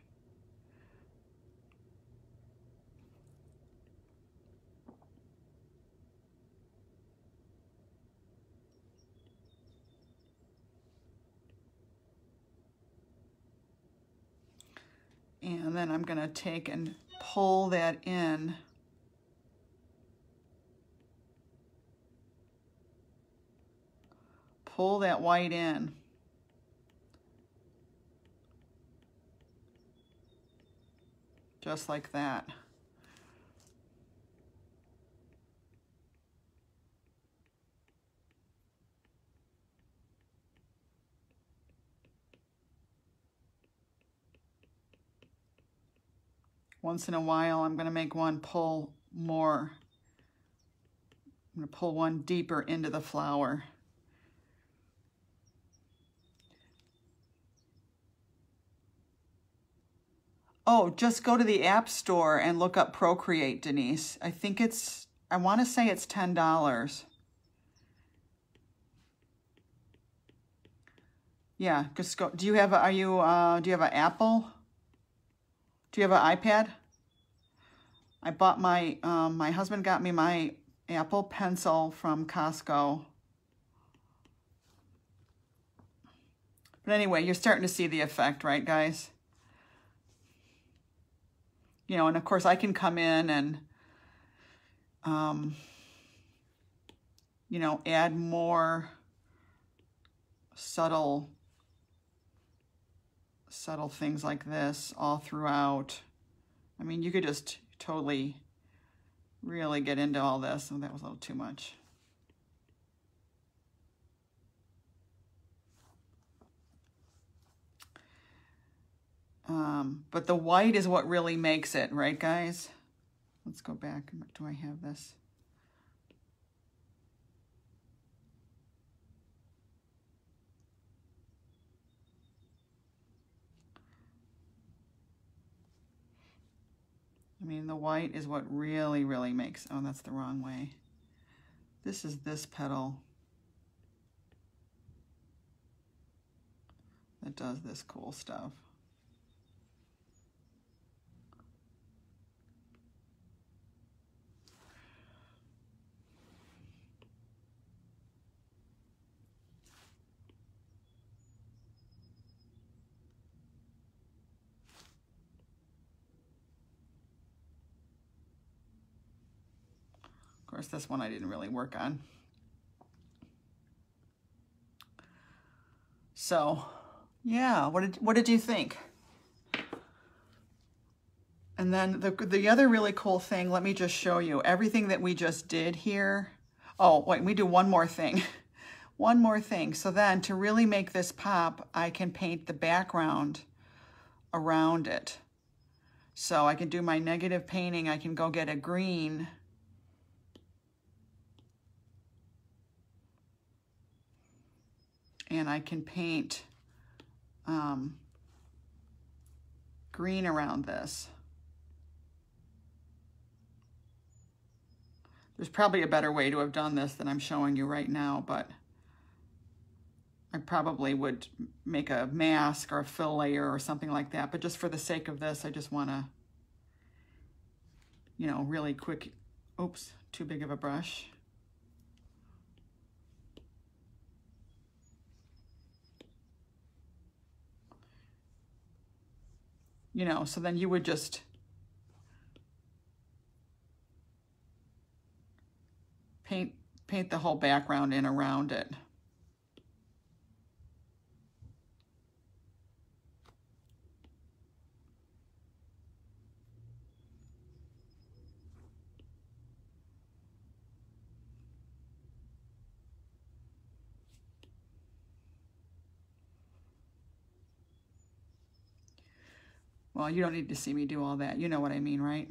And then I'm going to take and pull that in. Pull that white in. Just like that. Once in a while, I'm going to make one pull more. I'm going to pull one deeper into the flower. Oh, just go to the App Store and look up Procreate, Denise. I think it's, I want to say it's $10. Yeah, just go. Do you have, a, are you, uh, do you have an Apple? Do you have an iPad? I bought my, um, my husband got me my Apple Pencil from Costco. But anyway, you're starting to see the effect, right, guys? You know, and of course I can come in and, um, you know, add more subtle subtle things like this all throughout. I mean, you could just totally really get into all this. Oh, that was a little too much. Um, but the white is what really makes it, right, guys? Let's go back. Do I have this? I mean, the white is what really, really makes, oh, that's the wrong way. This is this petal that does this cool stuff. Course, this one I didn't really work on. So, yeah, what did, what did you think? And then the, the other really cool thing, let me just show you everything that we just did here. Oh, wait, we do one more thing. (laughs) one more thing. So then to really make this pop, I can paint the background around it. So I can do my negative painting. I can go get a green and I can paint um, green around this. There's probably a better way to have done this than I'm showing you right now, but I probably would make a mask or a fill layer or something like that. But just for the sake of this, I just want to, you know, really quick, oops, too big of a brush. You know, so then you would just paint paint the whole background in around it. Well, you don't need to see me do all that. You know what I mean, right?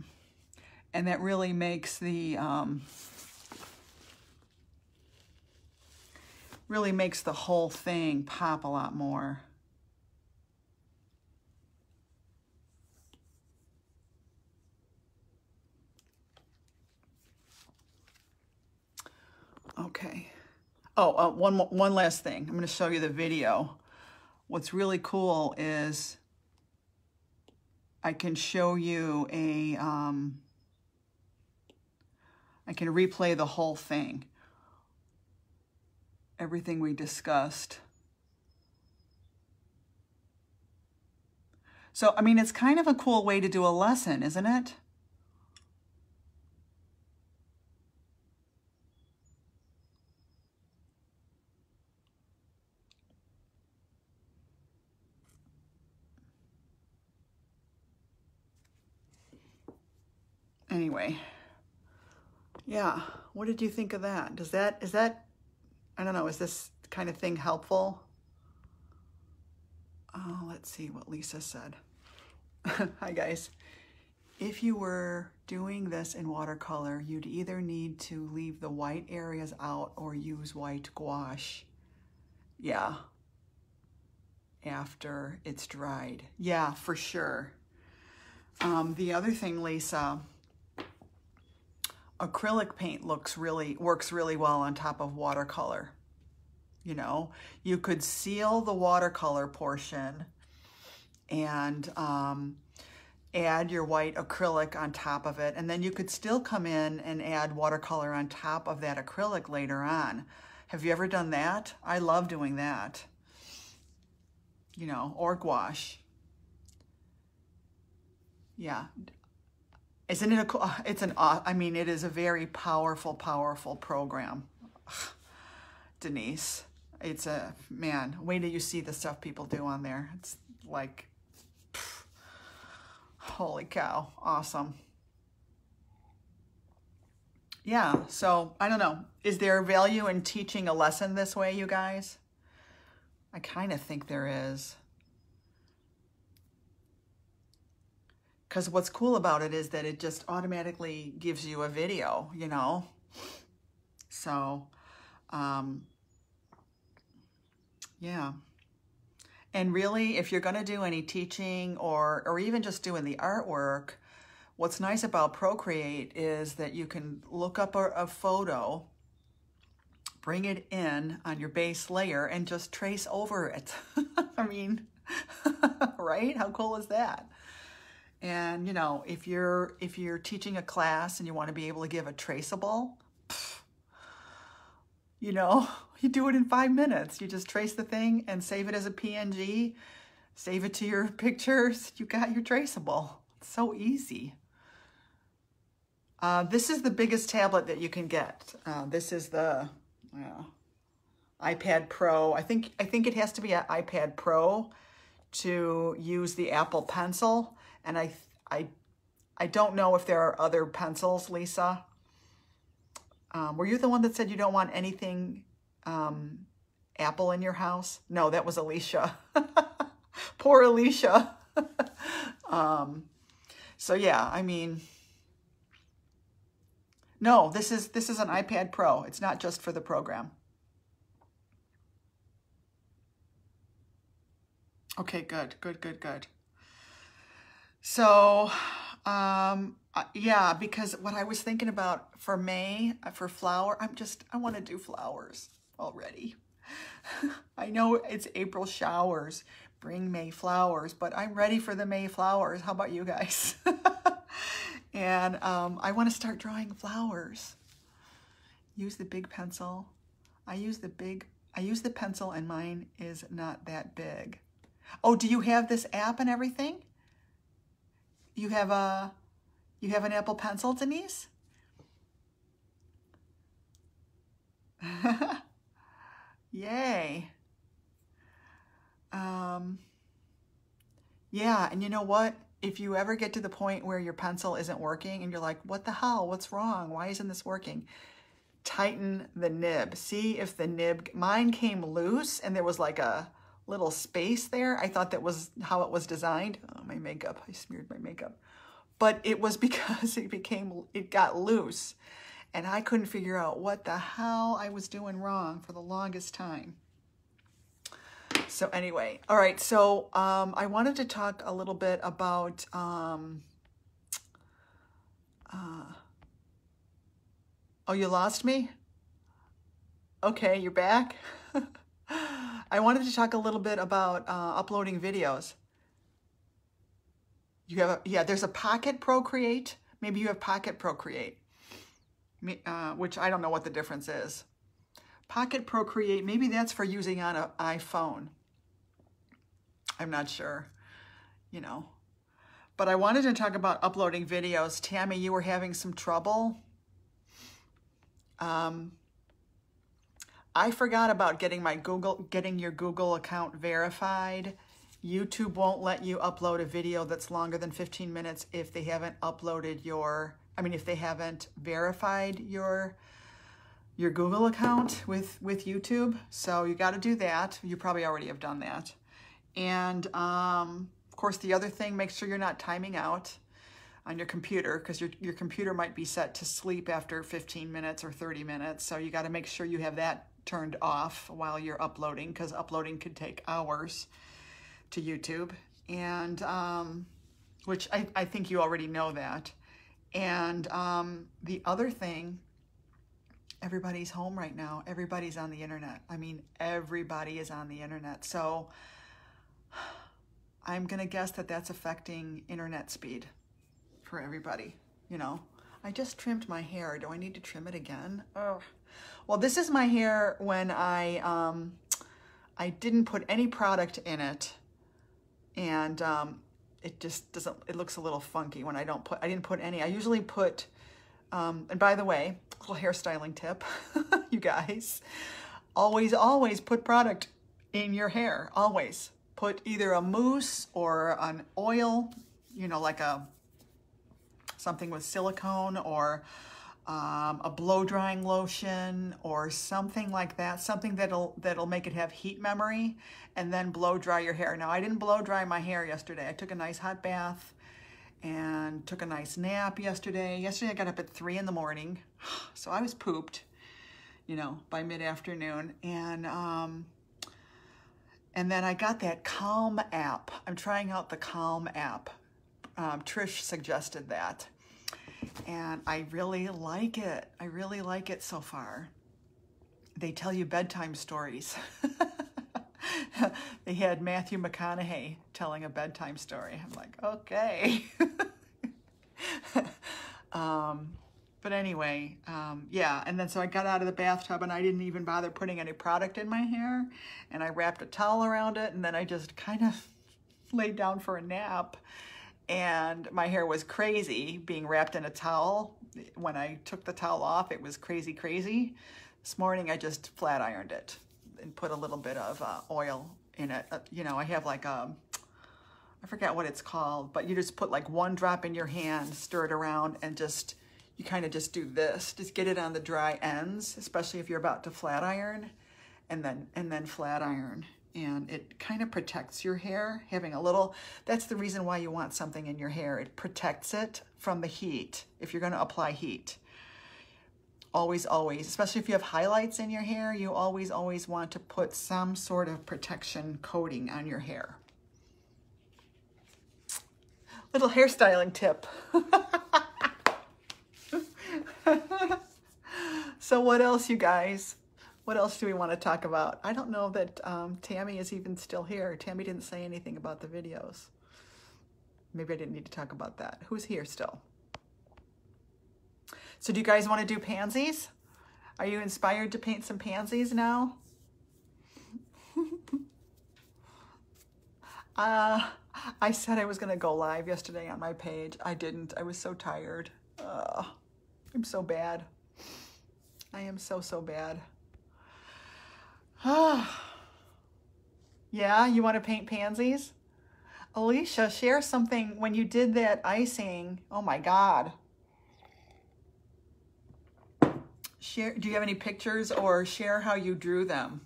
And that really makes the, um, really makes the whole thing pop a lot more. Okay. Oh, uh, one, one last thing. I'm going to show you the video. What's really cool is I can show you a, um, I can replay the whole thing. Everything we discussed. So, I mean, it's kind of a cool way to do a lesson, isn't it? Anyway, yeah, what did you think of that? Does that, is that, I don't know, is this kind of thing helpful? Oh, let's see what Lisa said. (laughs) Hi, guys. If you were doing this in watercolor, you'd either need to leave the white areas out or use white gouache. Yeah. After it's dried. Yeah, for sure. Um, the other thing, Lisa, acrylic paint looks really, works really well on top of watercolor. You know, you could seal the watercolor portion and um, add your white acrylic on top of it. And then you could still come in and add watercolor on top of that acrylic later on. Have you ever done that? I love doing that. You know, or gouache. Yeah, isn't it a, uh, it's an, uh, I mean, it is a very powerful, powerful program. (sighs) Denise, it's a, man, wait till you see the stuff people do on there. It's like, pff, (sighs) holy cow, awesome. Yeah, so I don't know. Is there value in teaching a lesson this way, you guys? I kind of think there is. Because what's cool about it is that it just automatically gives you a video, you know? So, um, yeah. And really, if you're going to do any teaching or, or even just doing the artwork, what's nice about Procreate is that you can look up a, a photo, bring it in on your base layer, and just trace over it. (laughs) I mean, (laughs) right? How cool is that? And you know, if you're if you're teaching a class and you want to be able to give a traceable, pff, you know, (laughs) you do it in five minutes. You just trace the thing and save it as a PNG, save it to your (laughs) pictures. You got your traceable. It's so easy. Uh, this is the biggest tablet that you can get. Uh, this is the uh, iPad Pro. I think I think it has to be an iPad Pro to use the Apple Pencil. And I, I, I don't know if there are other pencils, Lisa. Um, were you the one that said you don't want anything um, Apple in your house? No, that was Alicia. (laughs) Poor Alicia. (laughs) um, so yeah, I mean, no, this is this is an iPad Pro. It's not just for the program. Okay, good, good, good, good. So, um, yeah, because what I was thinking about for May, uh, for flower, I'm just, I want to do flowers already. (laughs) I know it's April showers, bring May flowers, but I'm ready for the May flowers. How about you guys? (laughs) and um, I want to start drawing flowers. Use the big pencil. I use the big, I use the pencil and mine is not that big. Oh, do you have this app and everything? You have a, you have an Apple Pencil, Denise? (laughs) Yay. Um, yeah, and you know what? If you ever get to the point where your pencil isn't working and you're like, what the hell? What's wrong? Why isn't this working? Tighten the nib. See if the nib, mine came loose and there was like a, little space there. I thought that was how it was designed. Oh, my makeup, I smeared my makeup. But it was (laughs) because it became, it got loose. And I couldn't figure out what the hell I was doing wrong for the longest time. So anyway, all right, so um, I wanted to talk a little bit about um, uh, oh, you lost me? Okay, you're back? (laughs) I wanted to talk a little bit about uh, uploading videos. You have, a, yeah, there's a Pocket Procreate. Maybe you have Pocket Procreate, uh, which I don't know what the difference is. Pocket Procreate, maybe that's for using on an iPhone. I'm not sure, you know. But I wanted to talk about uploading videos. Tammy, you were having some trouble. Um, I forgot about getting my Google, getting your Google account verified. YouTube won't let you upload a video that's longer than 15 minutes if they haven't uploaded your, I mean, if they haven't verified your your Google account with, with YouTube. So you got to do that. You probably already have done that. And um, of course, the other thing, make sure you're not timing out on your computer because your, your computer might be set to sleep after 15 minutes or 30 minutes. So you got to make sure you have that turned off while you're uploading because uploading could take hours to YouTube. And um, which I, I think you already know that. And um, the other thing everybody's home right now. Everybody's on the internet. I mean, everybody is on the internet. So I'm going to guess that that's affecting internet speed for everybody, you know. I just trimmed my hair. Do I need to trim it again? Oh. Well, this is my hair when I um, I didn't put any product in it. And um, it just doesn't, it looks a little funky when I don't put, I didn't put any. I usually put um, and by the way, little hairstyling tip, (laughs) you guys, always, always put product in your hair, always. Put either a mousse or an oil, you know, like a something with silicone or um, a blow drying lotion or something like that, something that'll that'll make it have heat memory and then blow dry your hair. Now I didn't blow dry my hair yesterday. I took a nice hot bath and took a nice nap yesterday. Yesterday I got up at three in the morning, (sighs) so I was pooped, you know, by mid-afternoon. And um, and then I got that Calm app. I'm trying out the Calm app. Um, Trish suggested that. And I really like it. I really like it so far. They tell you bedtime stories. (laughs) they had Matthew McConaughey telling a bedtime story. I'm like, okay. (laughs) um, but anyway, um, yeah. And then so I got out of the bathtub and I didn't even bother putting any product in my hair. And I wrapped a towel around it and then I just kind of (laughs) laid down for a nap. And my hair was crazy being wrapped in a towel. When I took the towel off, it was crazy, crazy. This morning I just flat ironed it and put a little bit of uh, oil in it. Uh, you know, I have like a, um, I forget what it's called, but you just put like one drop in your hand, stir it around, and just, you kind of just do this. Just get it on the dry ends, especially if you're about to flat iron, and then, and then flat iron. And it kind of protects your hair, having a little, that's the reason why you want something in your hair. It protects it from the heat, if you're gonna apply heat always, always, especially if you have highlights in your hair, you always, always want to put some sort of protection coating on your hair. Little hairstyling tip. (laughs) so what else, you guys? What else do we want to talk about? I don't know that um, Tammy is even still here. Tammy didn't say anything about the videos. Maybe I didn't need to talk about that. Who's here still? So do you guys want to do pansies? Are you inspired to paint some pansies now? (laughs) uh, I said I was going to go live yesterday on my page. I didn't. I was so tired. Uh, I'm so bad. I am so, so bad. (sighs) yeah, you want to paint pansies? Alicia, share something when you did that icing. Oh my God. Share, do you have any pictures or share how you drew them?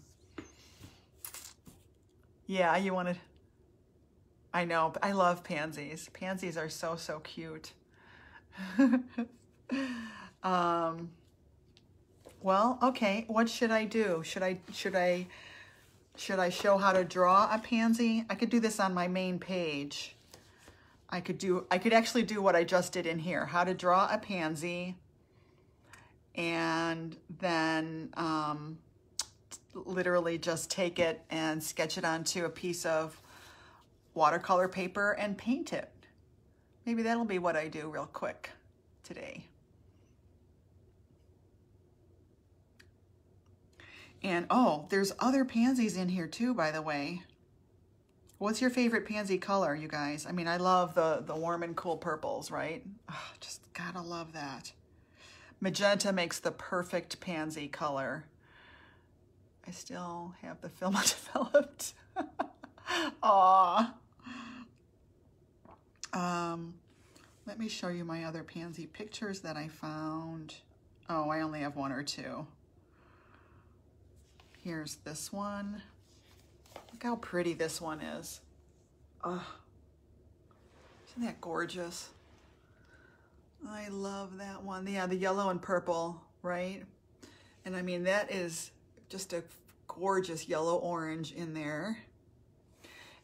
Yeah, you wanted. I know. I love pansies. Pansies are so, so cute. (laughs) um, well, okay. What should I do? Should I, should I, should I show how to draw a pansy? I could do this on my main page. I could do, I could actually do what I just did in here. How to draw a pansy. And then, um, literally just take it and sketch it onto a piece of watercolor paper and paint it. Maybe that'll be what I do real quick today. And oh, there's other pansies in here too, by the way. What's your favorite pansy color, you guys? I mean, I love the, the warm and cool purples, right? Oh, just gotta love that. Magenta makes the perfect pansy color. I still have the film (laughs) developed. (laughs) Aw. Um, let me show you my other pansy pictures that I found. Oh, I only have one or two. Here's this one. Look how pretty this one is. Oh, isn't that gorgeous? I love that one. Yeah, the yellow and purple, right? And I mean, that is just a gorgeous yellow orange in there.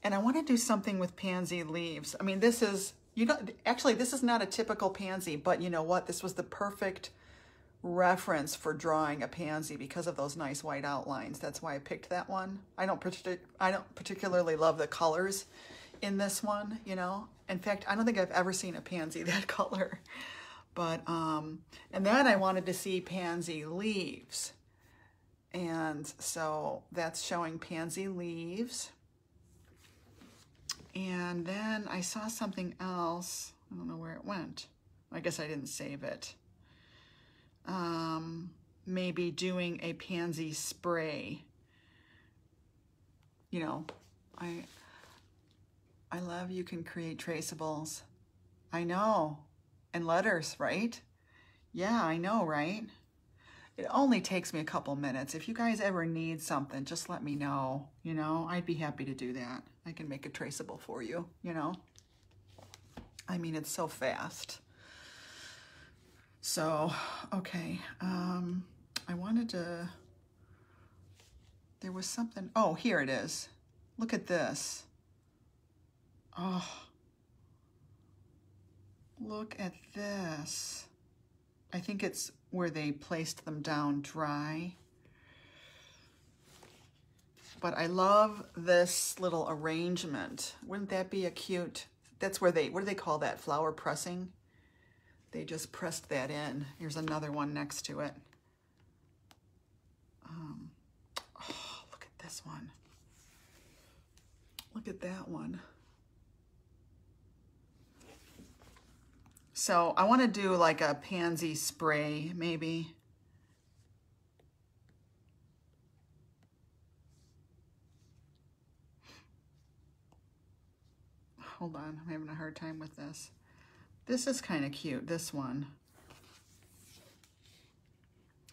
And I want to do something with pansy leaves. I mean, this is, you know, actually this is not a typical pansy, but you know what? This was the perfect reference for drawing a pansy because of those nice white outlines. That's why I picked that one. I don't, partic I don't particularly love the colors in this one, you know. In fact, I don't think I've ever seen a pansy (laughs) that color. But, um, and then I wanted to see pansy leaves. And so that's showing pansy leaves. And then I saw something else. I don't know where it went. I guess I didn't save it. Um, maybe doing a pansy spray. You know, I I love you can create traceables. I know. And letters, right? Yeah, I know, right? It only takes me a couple minutes. If you guys ever need something, just let me know. You know, I'd be happy to do that. I can make it traceable for you, you know. I mean, it's so fast. So, okay. Um, I wanted to, there was something, oh, here it is. Look at this. Oh, look at this. I think it's where they placed them down dry. But I love this little arrangement. Wouldn't that be a cute, that's where they, what do they call that, flower pressing? They just pressed that in. Here's another one next to it. Um, oh, look at this one. Look at that one. So I want to do like a pansy spray, maybe. Hold on, I'm having a hard time with this. This is kind of cute, this one.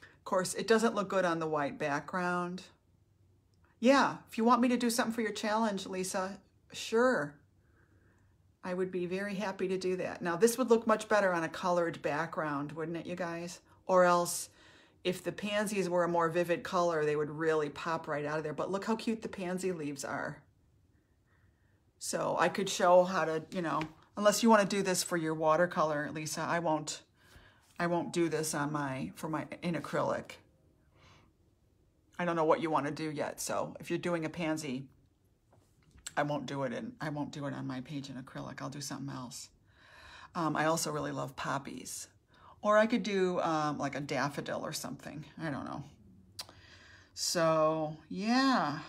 Of course, it doesn't look good on the white background. Yeah, if you want me to do something for your challenge, Lisa, sure. I would be very happy to do that. Now, this would look much better on a colored background, wouldn't it, you guys? Or else, if the pansies were a more vivid color, they would really pop right out of there. But look how cute the pansy leaves are. So I could show how to, you know, unless you want to do this for your watercolor, Lisa, I won't, I won't do this on my, for my, in acrylic. I don't know what you want to do yet. So if you're doing a pansy, I won't do it in, I won't do it on my page in acrylic. I'll do something else. Um, I also really love poppies. Or I could do um, like a daffodil or something. I don't know. So, yeah.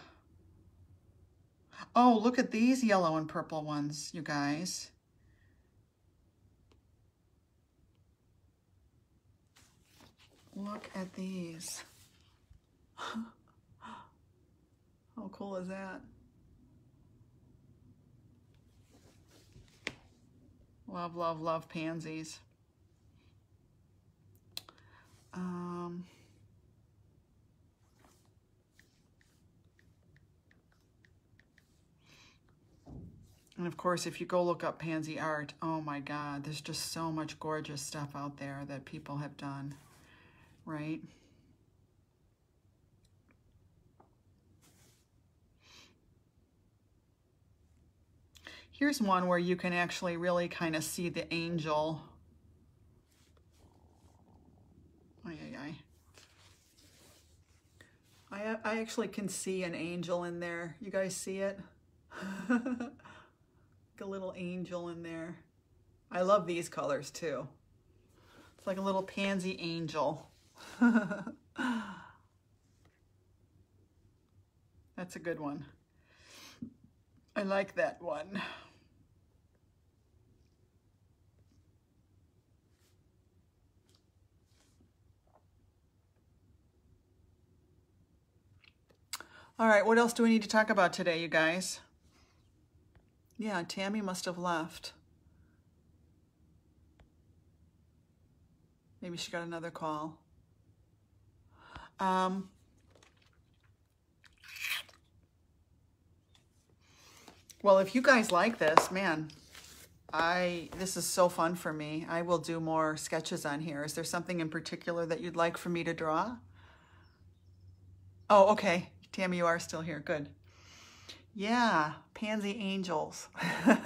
Oh, look at these yellow and purple ones, you guys. Look at these. (laughs) How cool is that? Love, love, love pansies. Um, And of course, if you go look up pansy art, oh my God, there's just so much gorgeous stuff out there that people have done, right? Here's one where you can actually really kind of see the angel. Ay, ay, ay. I, I actually can see an angel in there. You guys see it? (laughs) like a little angel in there. I love these colors too. It's like a little pansy angel. (laughs) That's a good one. I like that one. All right, what else do we need to talk about today, you guys? Yeah, Tammy must have left. Maybe she got another call. Um, well, if you guys like this, man, I this is so fun for me. I will do more sketches on here. Is there something in particular that you'd like for me to draw? Oh, okay. Tammy, you are still here. Good. Yeah, pansy angels. (laughs)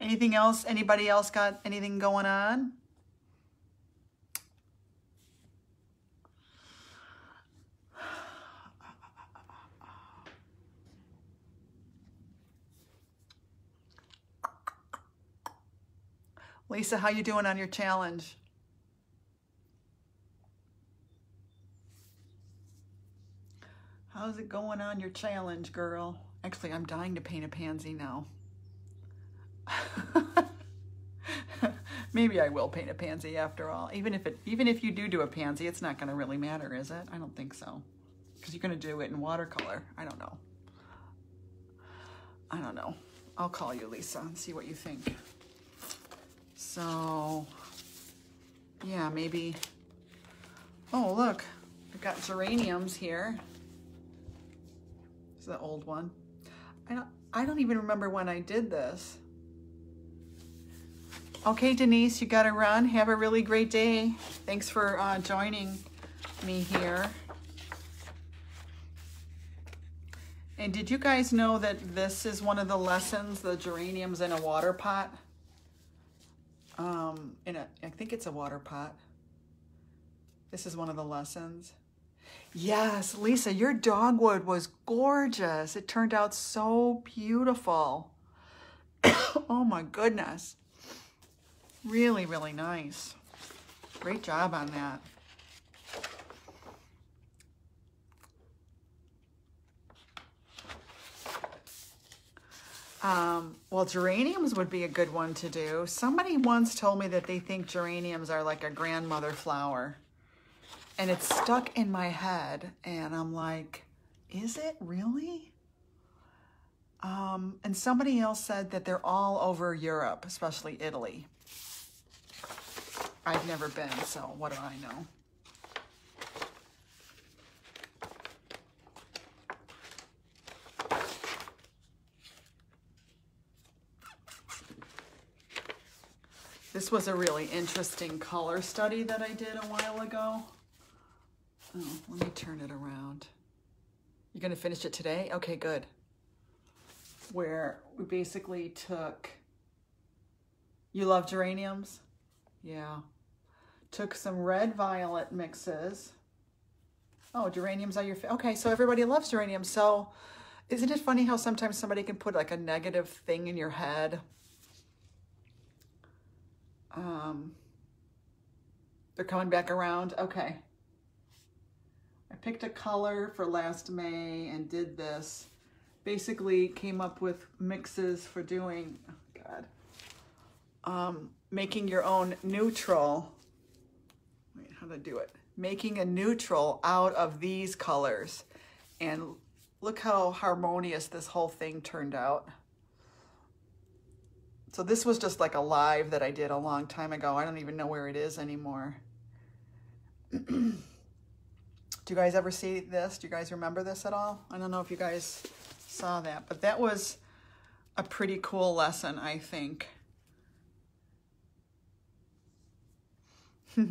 anything else? Anybody else got anything going on? Lisa, how you doing on your challenge? How's it going on your challenge, girl? Actually, I'm dying to paint a pansy now. (laughs) Maybe I will paint a pansy after all. Even if it, even if you do do a pansy, it's not going to really matter, is it? I don't think so. Because you're going to do it in watercolor. I don't know. I don't know. I'll call you, Lisa, and see what you think. So, yeah, maybe. Oh, look. I've got geraniums here. It's the old one. I don't, I don't even remember when I did this. Okay, Denise, you got to run. Have a really great day. Thanks for uh, joining me here. And did you guys know that this is one of the lessons, the geraniums in a water pot? Um, in a, I think it's a water pot. This is one of the lessons. Yes, Lisa, your dogwood was gorgeous. It turned out so beautiful. (coughs) oh my goodness. Really, really nice. Great job on that. Um, well, geraniums would be a good one to do. Somebody once told me that they think geraniums are like a grandmother flower and it's stuck in my head and I'm like, is it really? Um, and somebody else said that they're all over Europe, especially Italy. I've never been, so what do I know? Was a really interesting color study that I did a while ago. Oh, let me turn it around. You're to finish it today? Okay, good. Where we basically took, you love geraniums? Yeah. Took some red violet mixes. Oh, geraniums are your, favorite. okay, so everybody loves geraniums. So isn't it funny how sometimes somebody can put like a negative thing in your head? Um, they're coming back around. Okay. I picked a color for last May and did this. Basically came up with mixes for doing, oh God, um, making your own neutral. Wait, how to do it? Making a neutral out of these colors. And look how harmonious this whole thing turned out. So this was just like a live that I did a long time ago. I don't even know where it is anymore. (clears throat) Do you guys ever see this? Do you guys remember this at all? I don't know if you guys saw that, but that was a pretty cool lesson, I think. (laughs)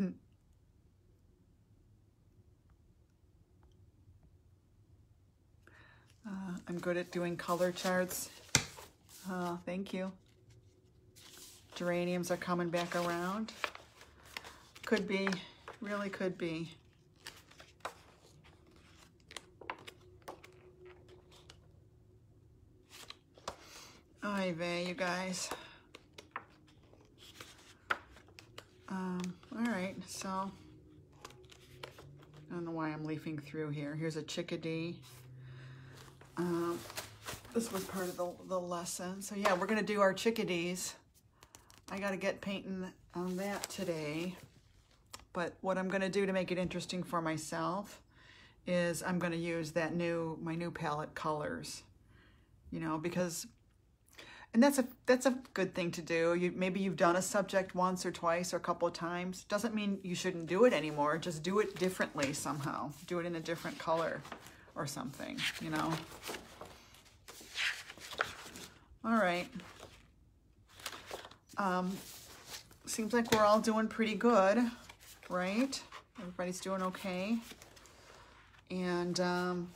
Uh, I'm good at doing color charts. Uh, thank you. Geraniums are coming back around. Could be, really could be. Oy vey, you guys. Um, all right, so I don't know why I'm leafing through here. Here's a chickadee. Um, this was part of the, the lesson. So yeah, we're gonna do our chickadees. I gotta get painting on that today. But what I'm gonna do to make it interesting for myself is I'm gonna use that new, my new palette colors, you know, because, and that's a, that's a good thing to do. You, maybe you've done a subject once or twice or a couple of times. Doesn't mean you shouldn't do it anymore. Just do it differently somehow. Do it in a different color or something, you know. All right. Um, seems like we're all doing pretty good, right? Everybody's doing okay. And um,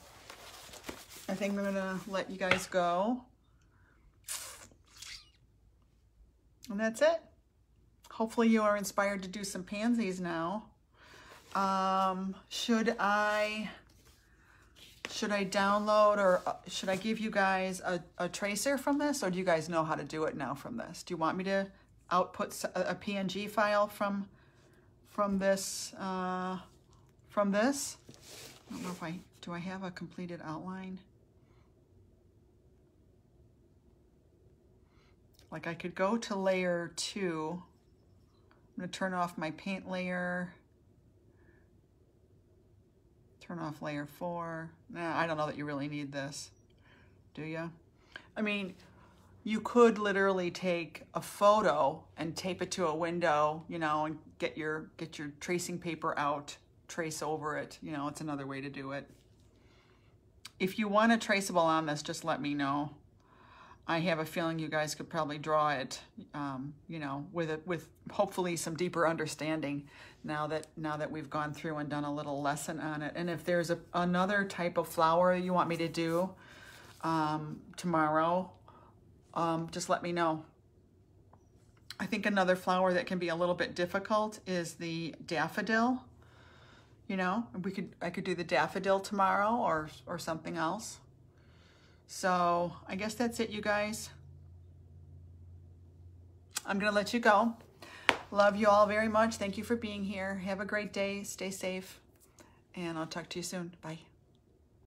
I think I'm gonna let you guys go. And that's it. Hopefully you are inspired to do some pansies now. Um, should I should I download or uh, should I give you guys a, a tracer from this or do you guys know how to do it now from this? Do you want me to output a, a PNG file from from this uh, from this? I don't know if I, do I have a completed outline? Like I could go to layer two. I'm gonna turn off my paint layer. Turn off layer four. Nah, I don't know that you really need this, do you? I mean, you could literally take a photo and tape it to a window, you know, and get your get your tracing paper out, trace over it. You know, it's another way to do it. If you want a traceable on this, just let me know. I have a feeling you guys could probably draw it, um, you know, with it, with hopefully some deeper understanding now that now that we've gone through and done a little lesson on it. And if there's a, another type of flower you want me to do um, tomorrow, um, just let me know. I think another flower that can be a little bit difficult is the daffodil. You know, we could I could do the daffodil tomorrow or or something else. So I guess that's it, you guys. I'm going to let you go. Love you all very much. Thank you for being here. Have a great day. Stay safe. And I'll talk to you soon. Bye.